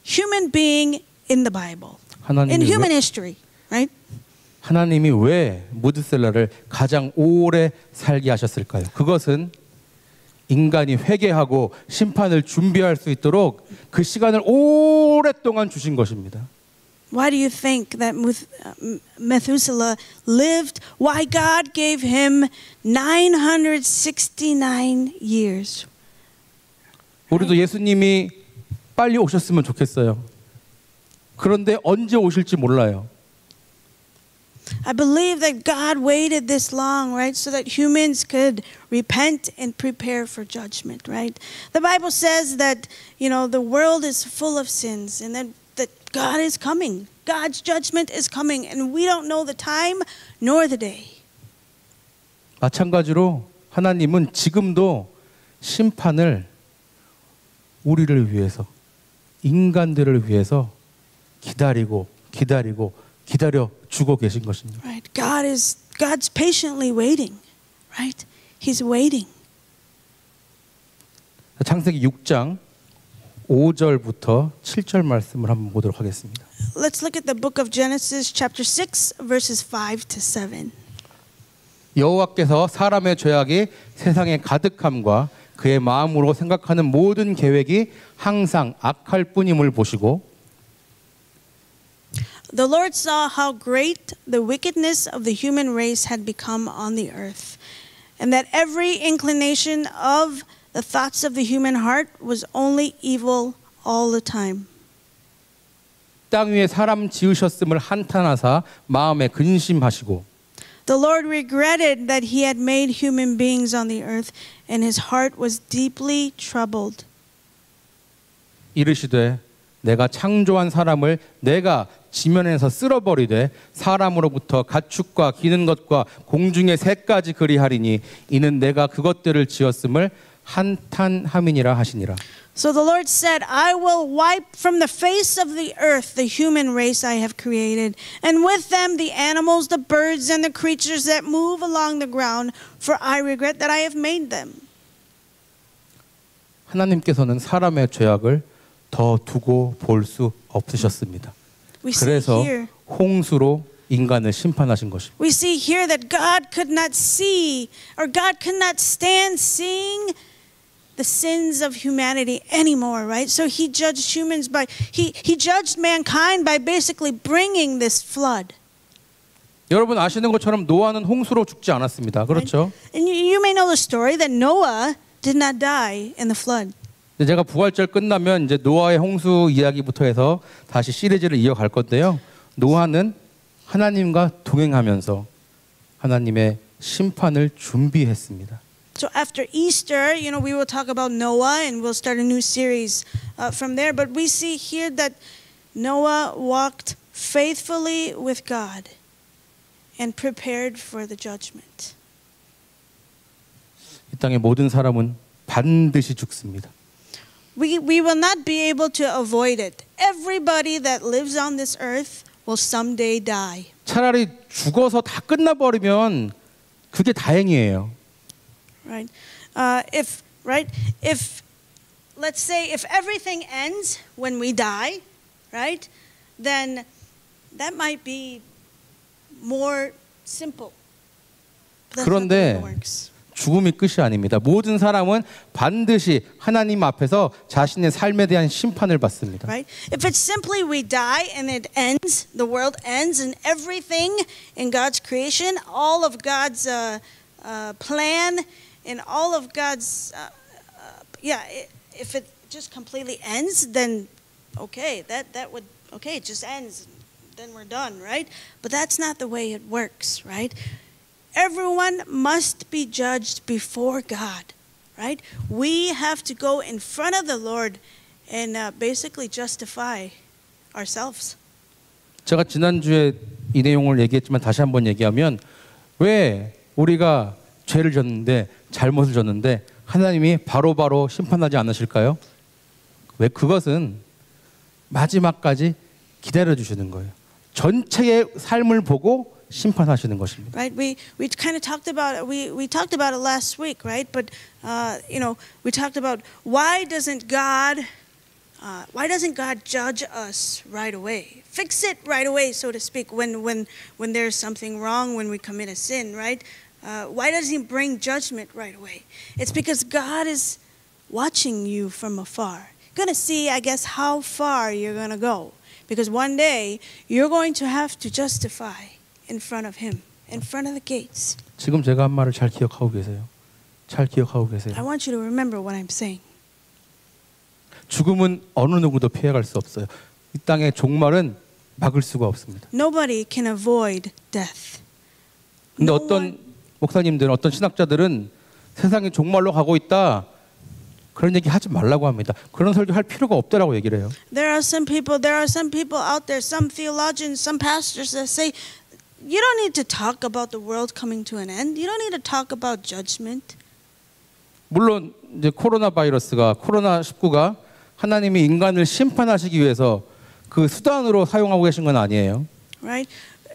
human being in the Bible, in human 왜, history, right? 하나님이 왜 무드셀라를 가장 오래 살게 하셨을까요? 그것은 인간이 회개하고 심판을 준비할 수 있도록 그 시간을 오랫동안 주신 것입니다. Why do you think that uh, Methuselah lived? Why God gave him 969 years? 우리도 예수님이 빨리 오셨으면 좋겠어요. 그런데 언제 오실지 몰라요. I believe that God waited this long, right, so that humans could repent and prepare for judgment, right? The Bible says that, you know, the world is full of sins and that, that God is coming. God's judgment is coming, and we don't know the time nor the day. 마찬가지로 하나님은 지금도 심판을 우리를 위해서 인간들을 위해서 기다리고 기다리고 기다려 주고 계신 것입니다. Right? God is God's patiently waiting, right? He's waiting. 창세기 6장 5절부터 7절 말씀을 한번 보도록 하겠습니다. Let's look at the book of Genesis chapter 6 verses 5 to 7. 여호와께서 사람의 죄악이 세상에 가득함과 그의 마음으로 생각하는 모든 계획이 항상 악할 뿐임을 보시고 The Lord saw how great the wickedness of the human race had become on the earth, and that every inclination of the thoughts of the human heart was only evil all the time. 땅 위에 사람 지으셨음을 한탄하사 마음에 근심하시고 The Lord regretted that he had made human beings on the earth, and his heart was deeply troubled. 이르시되 내가 창조한 사람을 내가 지면에서 쓸어버리되 사람으로부터 가축과 기는 것과 공중의 새까지 그리하리니 이는 내가 그것들을 지었음을 한탄함이니라 하시니라. So the Lord said, I will wipe from the face of the earth the human race I have created, and with them the animals, the birds, and the creatures that move along the ground, for I regret that I have made them. 하나님께서는 사람의 죄악을 더 두고 볼 수 없으셨습니다. We see 그래서 here. 홍수로 인간을 심판하신 것입니다. We see here that God could not see, or God could not stand seeing the sins of humanity anymore, right? So he judged humans by, he, he judged mankind by basically bringing this flood. 여러분 아시는 것처럼 노아는 홍수로 죽지 않았습니다. 그렇죠? And you, you may know the story that Noah did not die in the flood. 이제 제가 부활절 끝나면 이제 노아의 홍수 이야기부터 해서 다시 시리즈를 이어갈 건데요. 노아는 하나님과 동행하면서 하나님의 심판을 준비했습니다. So after Easter, you know, we will talk about Noah and we'll start a new series uh, from there. But we see here that Noah walked faithfully with God and prepared for the judgment. 이 땅의 모든 사람은 반드시 죽습니다. We, we will not be able to avoid it. Everybody that lives on this earth will someday die. 차라리 죽어서 다 끝나버리면 그게 다행이에요. right? Uh, if right, if let's say if everything ends when we die, right, then that might be more simple. But that's not the way 그런데 it works. 죽음이 끝이 아닙니다. 모든 사람은 반드시 하나님 앞에서 자신의 삶에 대한 심판을 받습니다. Right? If it's simply we die and it ends, the world ends, and everything in God's creation, all of God's uh, uh, plan, and all of God's, uh, uh, yeah, i if it just completely ends, then okay, that, that would, okay, it just ends, then we're done, right? But that's not the way it works, right? Everyone must be judged before God, right? We have to go in front of the Lord and uh, basically justify ourselves. 제가 지난주에 이 내용을 얘기했지만 다시 한번 얘기하면 왜 우리가 죄를 졌는데 잘못을 졌는데 하나님이 바로바로 심판하지 않으실까요? 왜 그것은 마지막까지 기다려 주시는 거예요. 전체의 삶을 보고 심판하시는 것입니다. right? We we kind of talked about it. We we talked about it last week, right? But uh, you know, we talked about why doesn't God, uh, why doesn't God judge us right away? Fix it right away, so to speak. When when when there's something wrong, when we commit a sin, right? Uh, why doesn't He bring judgment right away? It's because God is watching you from afar, gonna see, I guess, how far you're gonna go. Because one day you're going to have to justify in front of Him, in front of the gates. 지금 제가 한 말을 잘 기억하고 계세요. 잘 기억하고 계세요. I want you to remember what I'm saying. 죽음은 어느 누구도 피해갈 수 없어요. 이 땅의 종말은 막을 수가 없습니다. Nobody can avoid death. 근데 No 어떤 one- 목사님들은 어떤 신학자들은 세상이 종말로 가고 있다. 그런 얘기 하지 말라고 합니다. 그런 설교 할 필요가 없다라고 얘기를 해요. There are some people, there are some people out there, some theologians, some pastors that say, you don't need to talk about the world coming to an end. You don't need to talk about judgment. 물론 이제 코로나 바이러스가 코로나 19가 하나님이 인간을 심판하시기 위해서 그 수단으로 사용하고 계신 건 아니에요. right?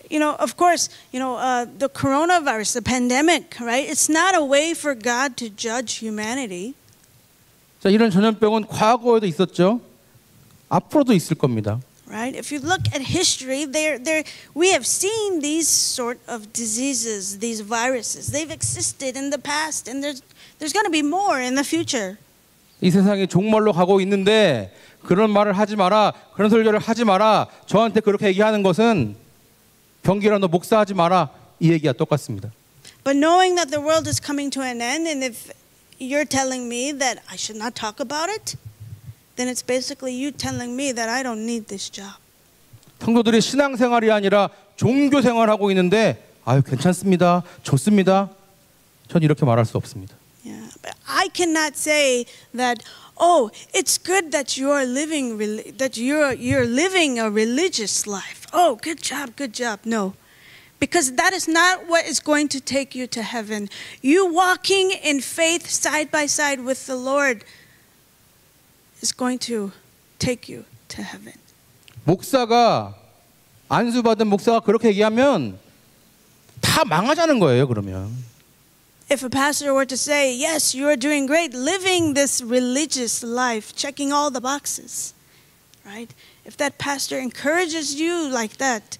You know, of course, you know, uh, the coronavirus, the pandemic, right? It's not a way for God to judge humanity. 자, 이런 전염병은 과거에도 있었죠. 앞으로도 있을 겁니다. right? If you look at history, there, there, we have seen these sort of diseases, these viruses. They've existed in the past, and there's, there's going to be more in the future. 이 세상이 종말로 가고 있는데 그런 말을 하지 마라. 그런 설교를 하지 마라. 저한테 그렇게 얘기하는 것은 병기라 너 목사하지 마라. 이 얘기가 똑같습니다. But knowing that the world is coming to an end, and if you're telling me that I should not talk about it, then it's basically you telling me that I don't need this job. 성도들이 신앙생활이 아니라 종교 생활하고 있는데 아유 괜찮습니다. 좋습니다. 전 이렇게 말할 수 없습니다. Yeah, but I cannot say that. Oh, it's good that you are living reli- that you're you're living a religious life. Oh, good job, good job. No. Because that is not what is going to take you to heaven. You walking in faith side by side with the Lord is going to take you to heaven. 목사가 안수받은 목사가 그렇게 얘기하면 다 망하자는 거예요. 그러면 If a pastor were to say, Yes, you are doing great, living this religious life, checking all the boxes, right? If that pastor encourages you like that,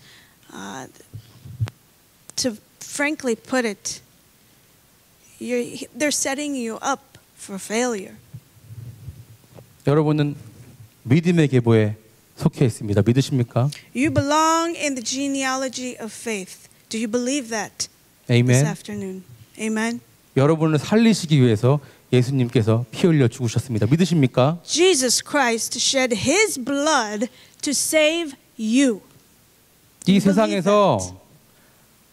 uh, to frankly put it, you're, they're setting you up for failure. 여러분은 믿음의 계보에 속해 있습니다. 믿으십니까? You belong in the genealogy of faith. Do you believe that this 에이멘. afternoon? Amen. 여러분을 살리시기 위해서 예수님께서 피 흘려 죽으셨습니다. 믿으십니까? Jesus Christ shed his blood to save you. 이 세상에서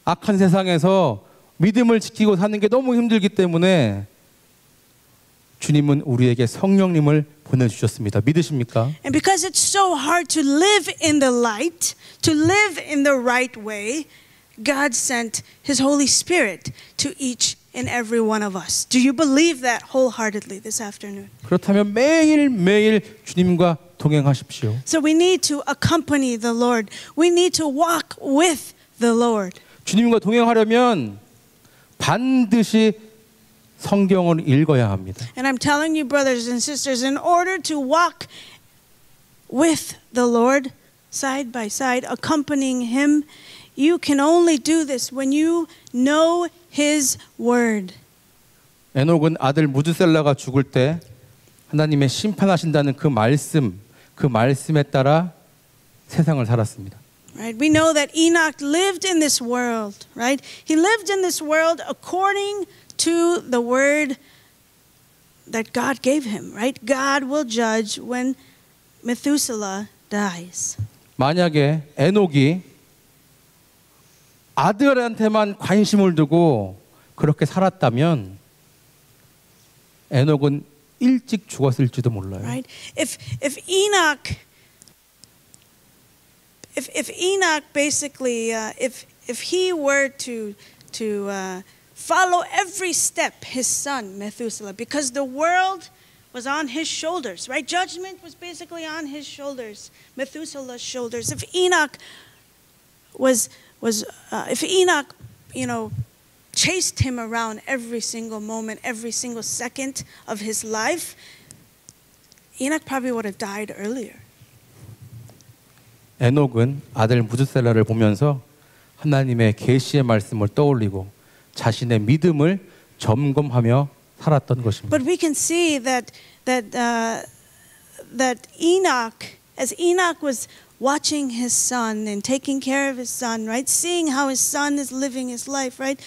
악한 세상에서 믿음을 지키고 사는 게 너무 힘들기 때문에 주님은 우리에게 성령님을 보내주셨습니다. 믿으십니까? And because it's so hard to live in the light, to live in the right way, God sent His Holy Spirit to each and every one of us. Do you believe that wholeheartedly this afternoon? 그렇다면 매일 매일 주님과 동행하십시오. So we need to accompany the Lord. We need to walk with the Lord. 주님과 동행하려면 반드시 성경을 읽어야 합니다. And I'm telling you, brothers and sisters, in order to walk with the Lord side by side, accompanying Him, you can only do this when you know His Word. 에녹은 아들 무드셀라가 죽을 때 하나님의 심판하신다는 그 말씀, 그 말씀에 따라 세상을 살았습니다. Right? We know that Enoch lived in this world, right? He lived in this world according to the word that God gave him, right? God will judge when Methuselah dies. 만약에 에녹이 아들한테만 관심을 두고 그렇게 살았다면 에녹은 일찍 죽었을지도 몰라요. right? If if Enoch, if if Enoch basically, uh, if if he were to to uh, follow every step his son Methuselah, because the world was on his shoulders, right? Judgment was basically on his shoulders, Methuselah's shoulders. If Enoch was was uh, if Enoch, you know, chased him around every single moment, every single second of his life, Enoch probably would have died earlier. 에녹은 아들 무드셀라를 보면서 하나님의 계시의 말씀을 떠올리고 자신의 믿음을 점검하며 살았던 것입니다. But we can see that that uh, that Enoch, as Enoch was watching his son and taking care of his son, right, seeing how his son is living his life, right,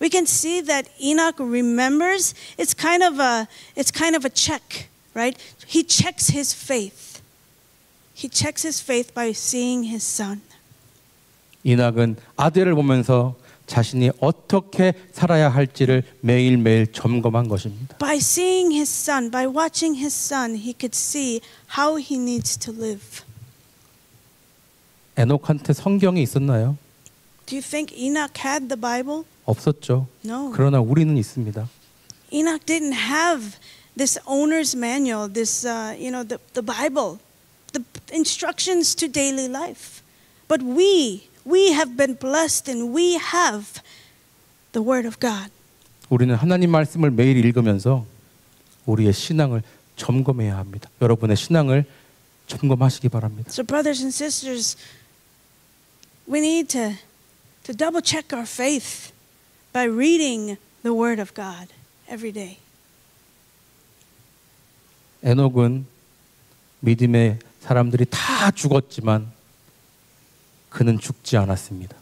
we can see that Enoch remembers. It's kind of a it's kind of a check, right? He checks his faith. He checks his faith by seeing his son. 이낙은 아들을 보면서 자신이 어떻게 살아야 할지를 매일매일 점검한 것입니다. By seeing his son, by watching his son, he could see how he needs to live. 에녹한테 성경이 있었나요? Do you think Enoch had the Bible? 없었죠. No. 그러나 우리는 있습니다. Enoch didn't have this owner's manual, this, uh, you know, the, the Bible, the instructions to daily life. But we, we have been blessed and we have the Word of God. 우리는 하나님 말씀을 매일 읽으면서 우리의 신앙을 점검해야 합니다. 여러분의 신앙을 점검하시기 바랍니다. So, brothers and sisters, we need to, to double check our faith by reading the Word of God every day. 에녹은 믿음의 사람들이 다 죽었지만 그는 죽지 않았습니다.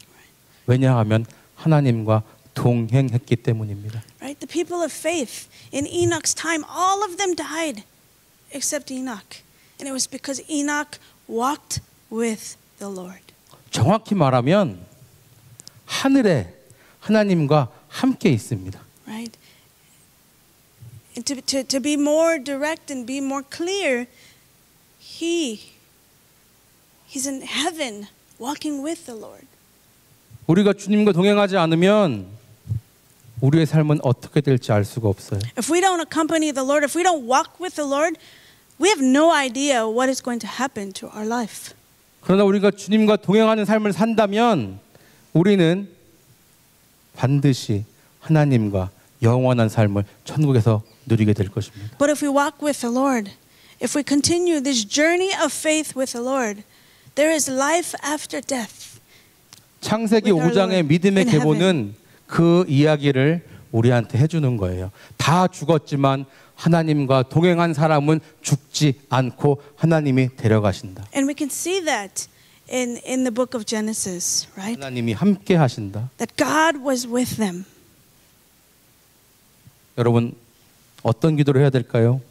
왜냐하면 하나님과 동행했기 때문입니다. Right? The people of faith in Enoch's time, all of them died except Enoch. And it was because Enoch walked with the Lord. 정확히 말하면 하늘에 하나님과 함께 있습니다. right? And to, to, to be more direct and be more clear, he he's in heaven walking with the Lord. 우리가 주님과 동행하지 않으면 우리의 삶은 어떻게 될지 알 수가 없어요. If we don't accompany the Lord, if we don't walk with the Lord, we have no idea what is going to happen to our life. 그러나 우리가 주님과 동행하는 삶을 산다면 우리는 반드시 하나님과 영원한 삶을 천국에서 누리게 될 것입니다. But if we walk with the Lord, if we continue this journey of faith with the Lord, there is life after death. 창세기 With our 5장의 Lord 믿음의 계보는 그 이야기를 우리한테 해주는 거예요. 다 죽었지만 하나님과 동행한 사람은 죽지 않고 하나님이 데려가신다. And we can see that in, in the book of Genesis, right? 하나님이 함께 하신다. That God was with them. 여러분 어떤 기도를 해야 될까요?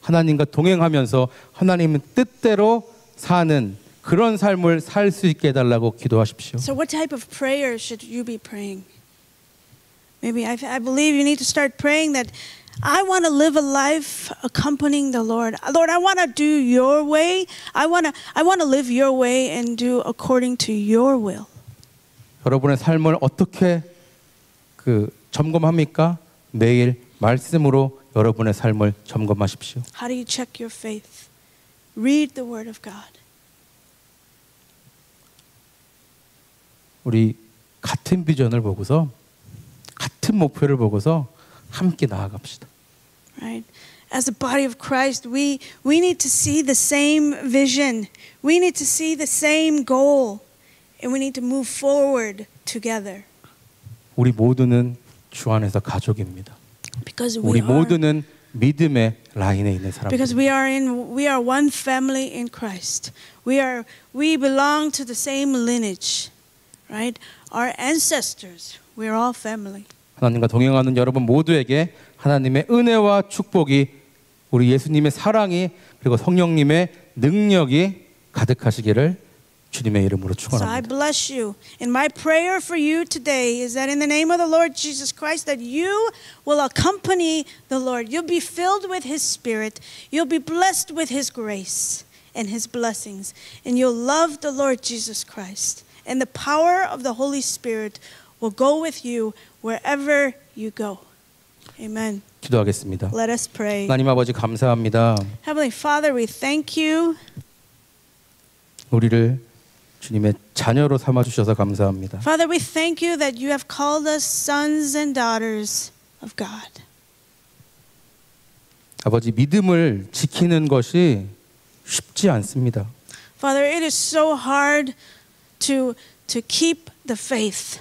하나님과 동행하면서 하나님은 뜻대로 사는 그런 삶을 살 수 있게 해달라고 기도하십시오. So, what type of prayer should you be praying? Maybe I, I believe you need to start praying that I want to live a life accompanying the Lord. Lord, I want to do your way. I want to I want to live your way and do according to your will. 여러분의 삶을 어떻게 그 점검합니까? 매일 말씀으로 여러분의 삶을 점검하십시오. How do you check your faith? Read the word of God. 우리 같은 비전을 보고서 같은 목표를 보고서 함께 나아갑시다. right? As a body of Christ, we, we need to see the same vision. We need to see the same goal. And we need to move forward together. 우리 모두는 주 안에서 가족입니다. Because we 우리 모두는 믿음의 라인에 있는 because 사람들. we are in we are one family in Christ. We are we belong to the same lineage. Right? Our ancestors, we're all family. 하나님과 동행하는 여러분 모두에게 하나님의 은혜와 축복이 우리 예수님의 사랑이 그리고 성령님의 능력이 가득하시기를 주님의 이름으로 So I 축원합니다. bless you. And my prayer for you today is that in the name of the Lord Jesus Christ that you will accompany the Lord. You'll be filled with his spirit. You'll be blessed with his grace and his blessings. And you'll love the Lord Jesus Christ. And the power of the Holy Spirit will go with you wherever you go. Amen. 기도하겠습니다. Let us pray. 하나님 아버지 감사합니다. Heavenly Father, we thank you 우리를 주님의 자녀로 삼아 주셔서 감사합니다. Father, we thank you that you have called us sons and daughters of God. 아버지 믿음을 지키는 것이 쉽지 않습니다. Father, it is so hard to, to keep the faith.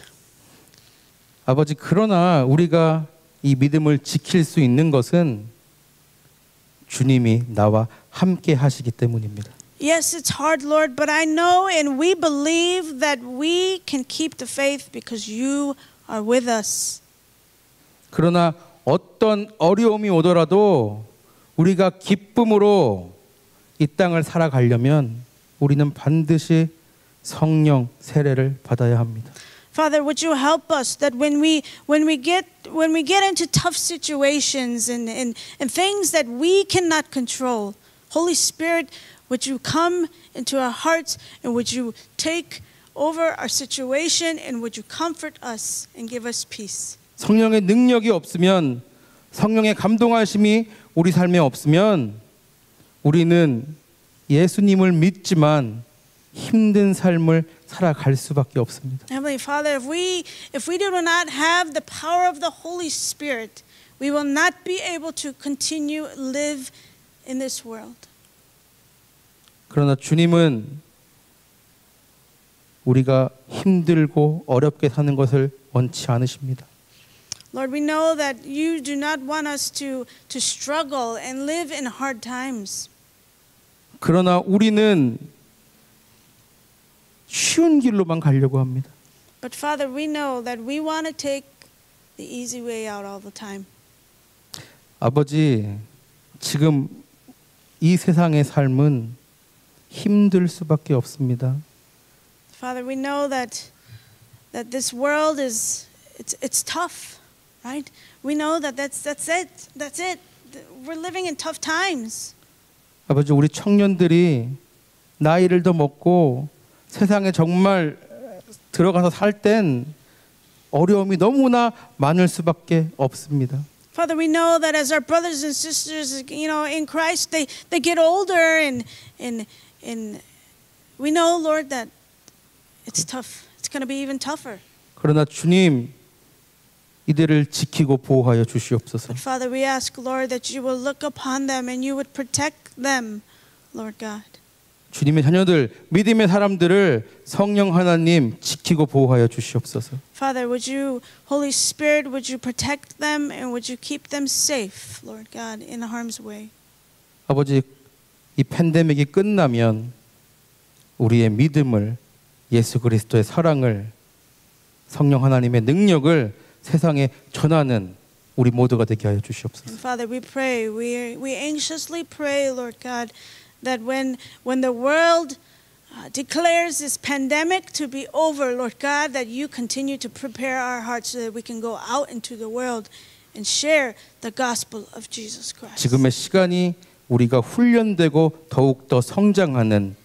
아버지 그러나 우리가 이 믿음을 지킬 수 있는 것은 주님이 나와 함께 하시기 때문입니다. Yes, it's hard, Lord, but I know and we believe that we can keep the faith because you are with us. 그러나 어떤 어려움이 오더라도 우리가 기쁨으로 이 땅을 살아가려면 우리는 반드시 성령 세례를 받아야 합니다. Father, would you help us that when we when we get when we get into tough situations and, and, and things that we cannot control, Holy Spirit, would you come into our hearts and would you take over our situation and would you comfort us and give us peace? 성령의 능력이 없으면 성령의 감동하심이 우리 삶에 없으면 우리는 예수님을 믿지만 힘든 삶을 살아갈 수밖에 없습니다. Heavenly Father, if we if we do not have the power of the Holy Spirit, we will not be able to continue live in this world. 그러나 주님은 우리가 힘들고 어렵게 사는 것을 원치 않으십니다. Lord, we know that you do not want us to, to struggle and live in hard times. 그러나 우리는 쉬운 길로만 가려고 합니다. But Father, we know that we want to take the easy way out all the time. 아버지, 지금 이 세상의 삶은 힘들 수밖에 없습니다. Father, we know that that this world is it's it's tough, right? We know that that's that's it. That's it. We're living in tough times. 아버지 우리 청년들이 나이를 더 먹고 세상에 정말 들어가서 살 땐 어려움이 너무나 많을 수밖에 없습니다. Father, we know that as our brothers and sisters, you know, in Christ, they, they get older and and and we know, Lord, that it's tough. It's going to be even tougher. 그러나 주님 이들을 지키고 보호하여 주시옵소서. But Father, we ask, Lord, that you will look upon them and you would protect them, Lord God. 주님의 자녀들 믿음의 사람들을 성령 하나님 지키고 보호하여 주시옵소서. Father, would you, Holy Spirit, would you protect them and would you keep them safe, Lord God, in harm's way? 아버지 이 팬데믹이 끝나면 우리의 믿음을 예수 그리스도의 사랑을 성령 하나님의 능력을 세상에 전하는 우리 모두가 되게 하여 주시옵소서. And Father, we pray, we, we anxiously pray, Lord God, that when, when the world uh, declares this pandemic to be over, Lord God, that you continue to prepare our hearts so that we can go out into the world and share the gospel of Jesus Christ. 지금의 시간이 우리가 훈련되고 더욱 더 성장하는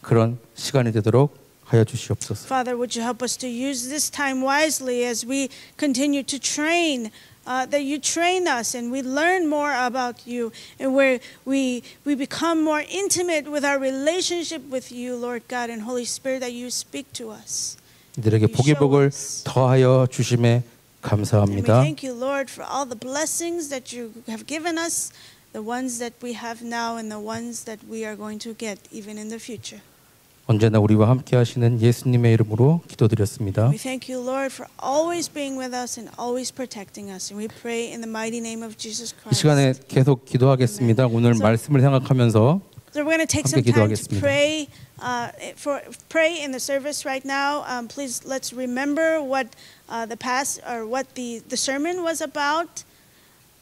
그런 시간이 되도록 하여 주시옵소서. Father, would you help us to use this time wisely as we continue to train, uh, that you train us and we learn more about you and where we, we become more intimate with our relationship with you, Lord God and Holy Spirit, that you speak to us. 이들에게 복의 복을 더하여 주심에 And we 감사합니다. thank you, Lord, for all the blessings that you have given us, the ones that we have now and the ones that we are going to get even in the future. 언제나 우리와 함께 하시는 예수님의 이름으로 기도드렸습니다. We thank you, Lord, for always being with us and always protecting us. And we pray in the mighty name of Jesus 이 Christ. 시간에 계속 기도하겠습니다. 오늘 말씀을 생각하면서 So we're going to take some time to pray uh, for pray in the service right now. Um, please let's remember what uh, the past or what the the sermon was about.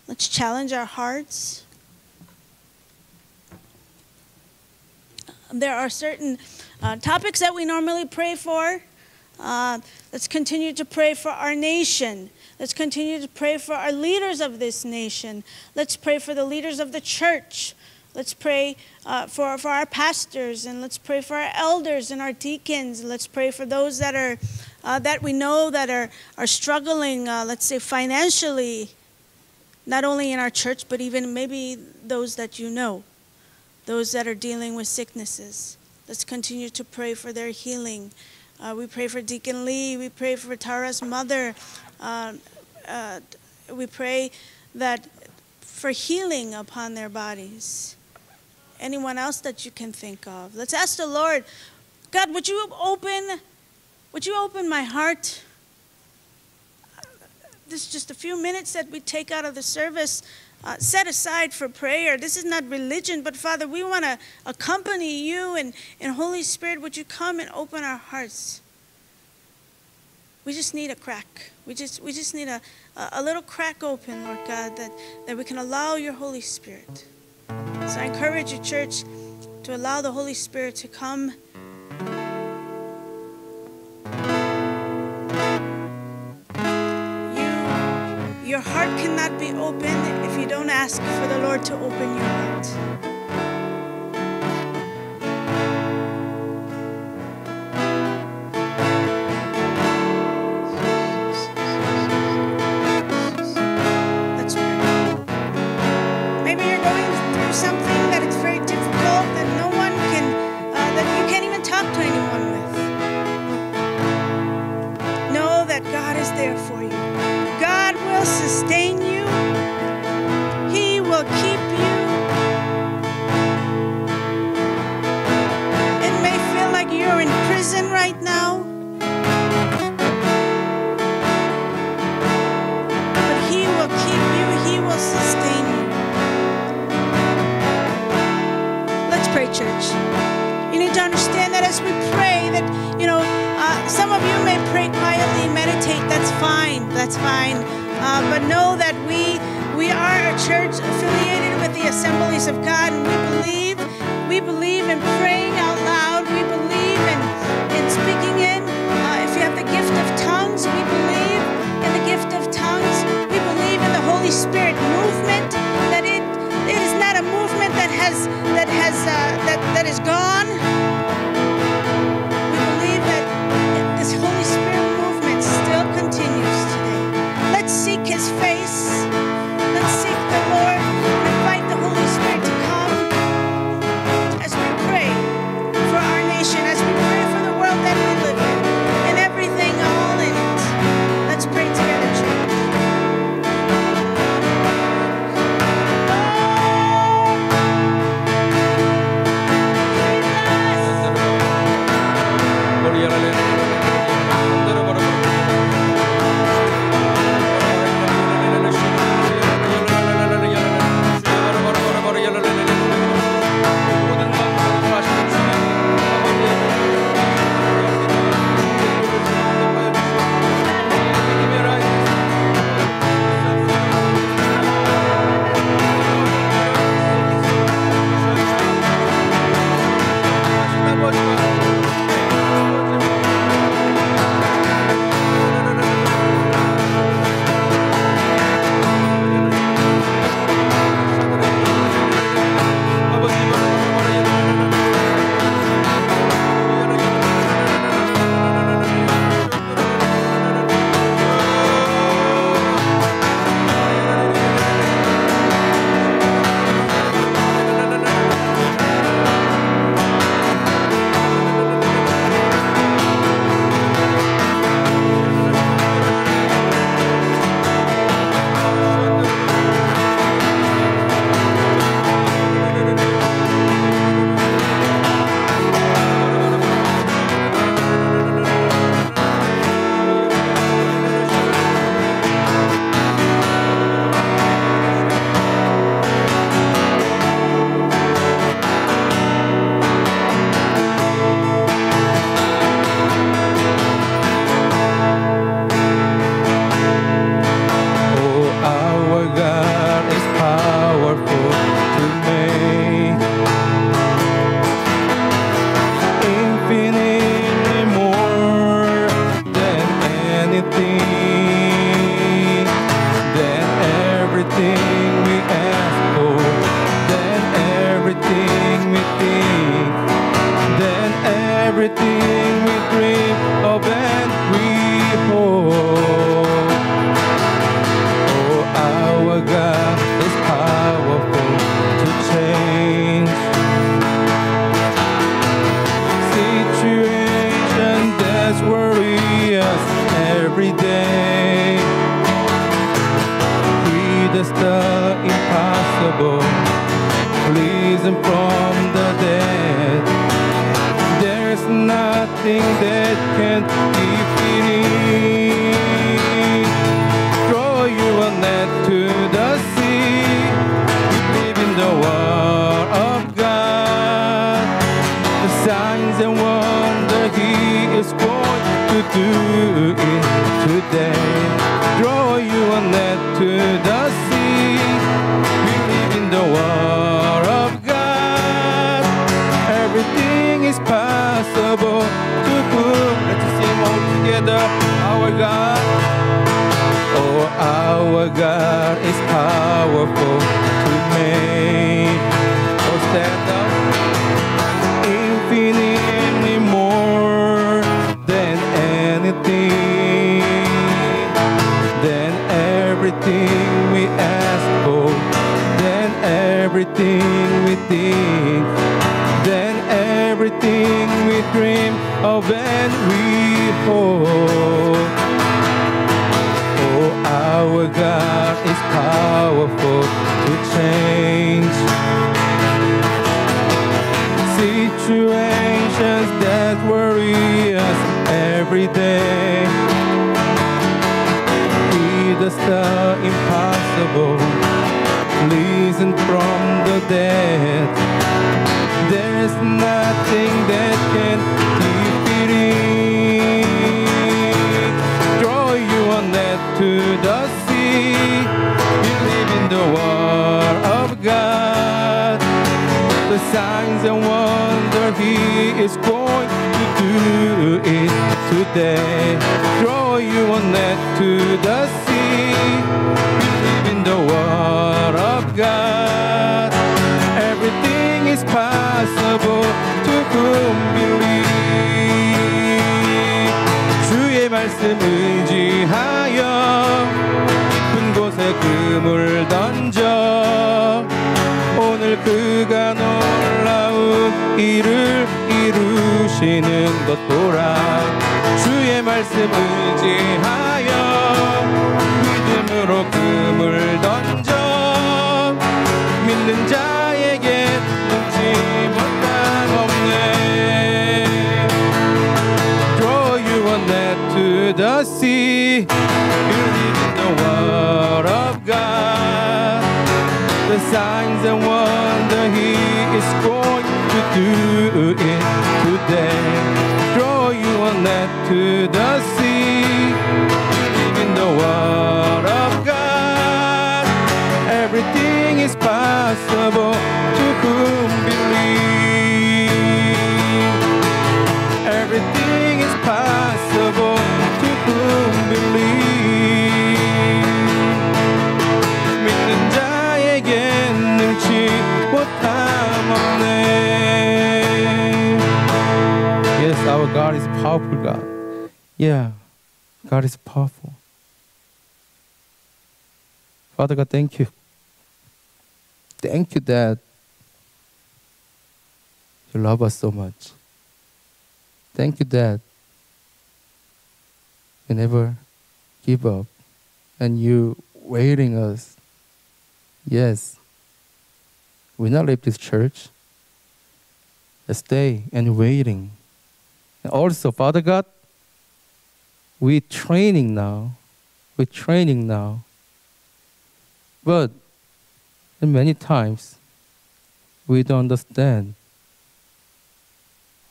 Let's challenge our hearts. There are certain uh, topics that we normally pray for. Uh, let's continue to pray for our nation. Let's continue to pray for our leaders of this nation. Let's pray for the leaders of the church. Let's pray uh, for, for our pastors and let's pray for our elders and our deacons. Let's pray for those that are uh, that we know that are, are struggling, uh, let's say financially, not only in our church, but even maybe those that you know, those that are dealing with sicknesses. Let's continue to pray for their healing. Uh, we pray for Deacon Lee. We pray for Tara's mother. Uh, uh, we pray that for healing upon their bodies. Anyone else that you can think of? Let's ask the Lord, God, would you open, would you open my heart? This is just a few minutes that we take out of the service uh, set aside for prayer. This is not religion, but Father, we want to accompany you and, and Holy Spirit, would you come and open our hearts? We just need a crack. We just we just need a, a, little crack open, Lord God, that, that we can allow your Holy Spirit. So I encourage you, church, to allow the Holy Spirit to come. Your heart cannot be open if you don't ask for the Lord to open your heart. Let's pray. Maybe you're going through something right now. But He will keep you. He will sustain you. Let's pray, church. You need to understand that as we pray, that, you know, uh, some of you may pray quietly, meditate. That's fine. That's fine. Uh, but know that we we are a church affiliated with the Assemblies of God, has that has uh, that that is gone. We believe that this Holy Spirit movement still continues today. Let's seek His face. Let's seek the Lord. 주의 말씀 의지하여 믿음으로 금을 던져 믿는 자에게 눈치 못한 없네 Draw your net to the sea Believe in the word of God the signs and wonder he is going to do it today. Your net to the sea. In the word of God. Everything is possible Yeah, God is powerful. Father God, thank you. Thank you that you love us so much. Thank you that you never give up and you waiting us. Yes. We not leave this church. Stay and waiting. And also, Father God, we training now. We're training now. But many times we don't understand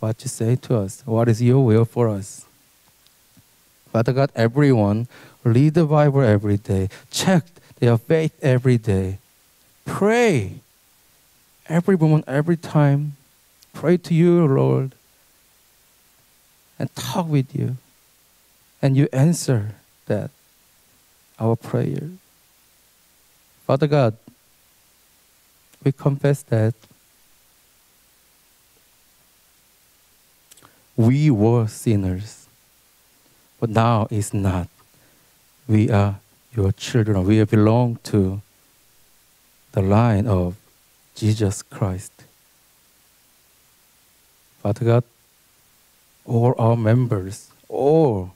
what you say to us. What is your will for us? Father God, everyone read the Bible every day, check their faith every day, pray every moment, every time. Pray to you, Lord, and talk with you. And you answer that, our prayer. Father God, we confess that we were sinners, but now it's not. We are your children. We belong to the line of Jesus Christ. Father God, all our members, all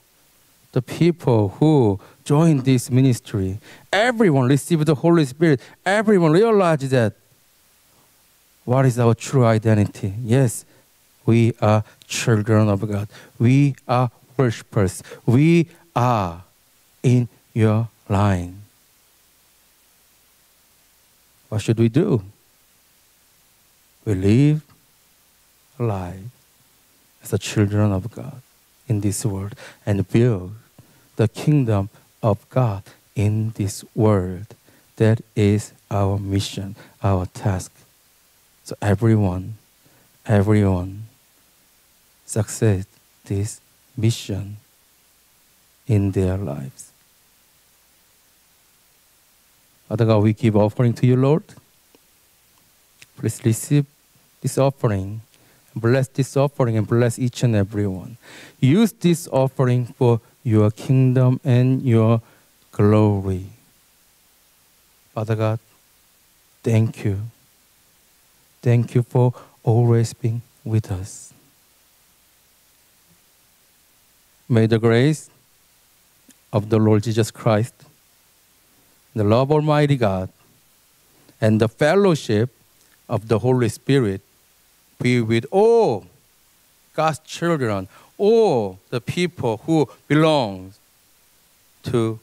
the people who joined this ministry, everyone received the Holy Spirit. Everyone realized that what is our true identity? Yes, we are children of God. We are worshipers. We are in your line. What should we do? We live alive as the children of God. in this world and build the kingdom of God in this world. That is our mission, our task. So everyone, everyone succeed this mission in their lives. Father God, we give offering to you, Lord. Please receive this offering. Bless this offering and bless each and every one. Use this offering for your kingdom and your glory. Father God, thank you. Thank you for always being with us. May the grace of the Lord Jesus Christ, the love of Almighty God, and the fellowship of the Holy Spirit be with all God's children, all the people who belong to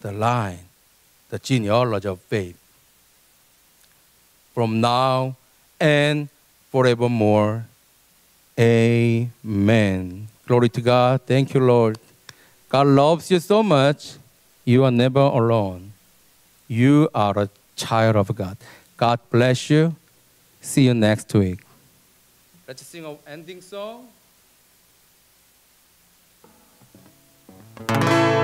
the line, the genealogy of faith. From now and forevermore. Amen. Glory to God. Thank you, Lord. God loves you so much. You are never alone. You are a child of God. God bless you. See you next week. Let's sing an ending song. 전능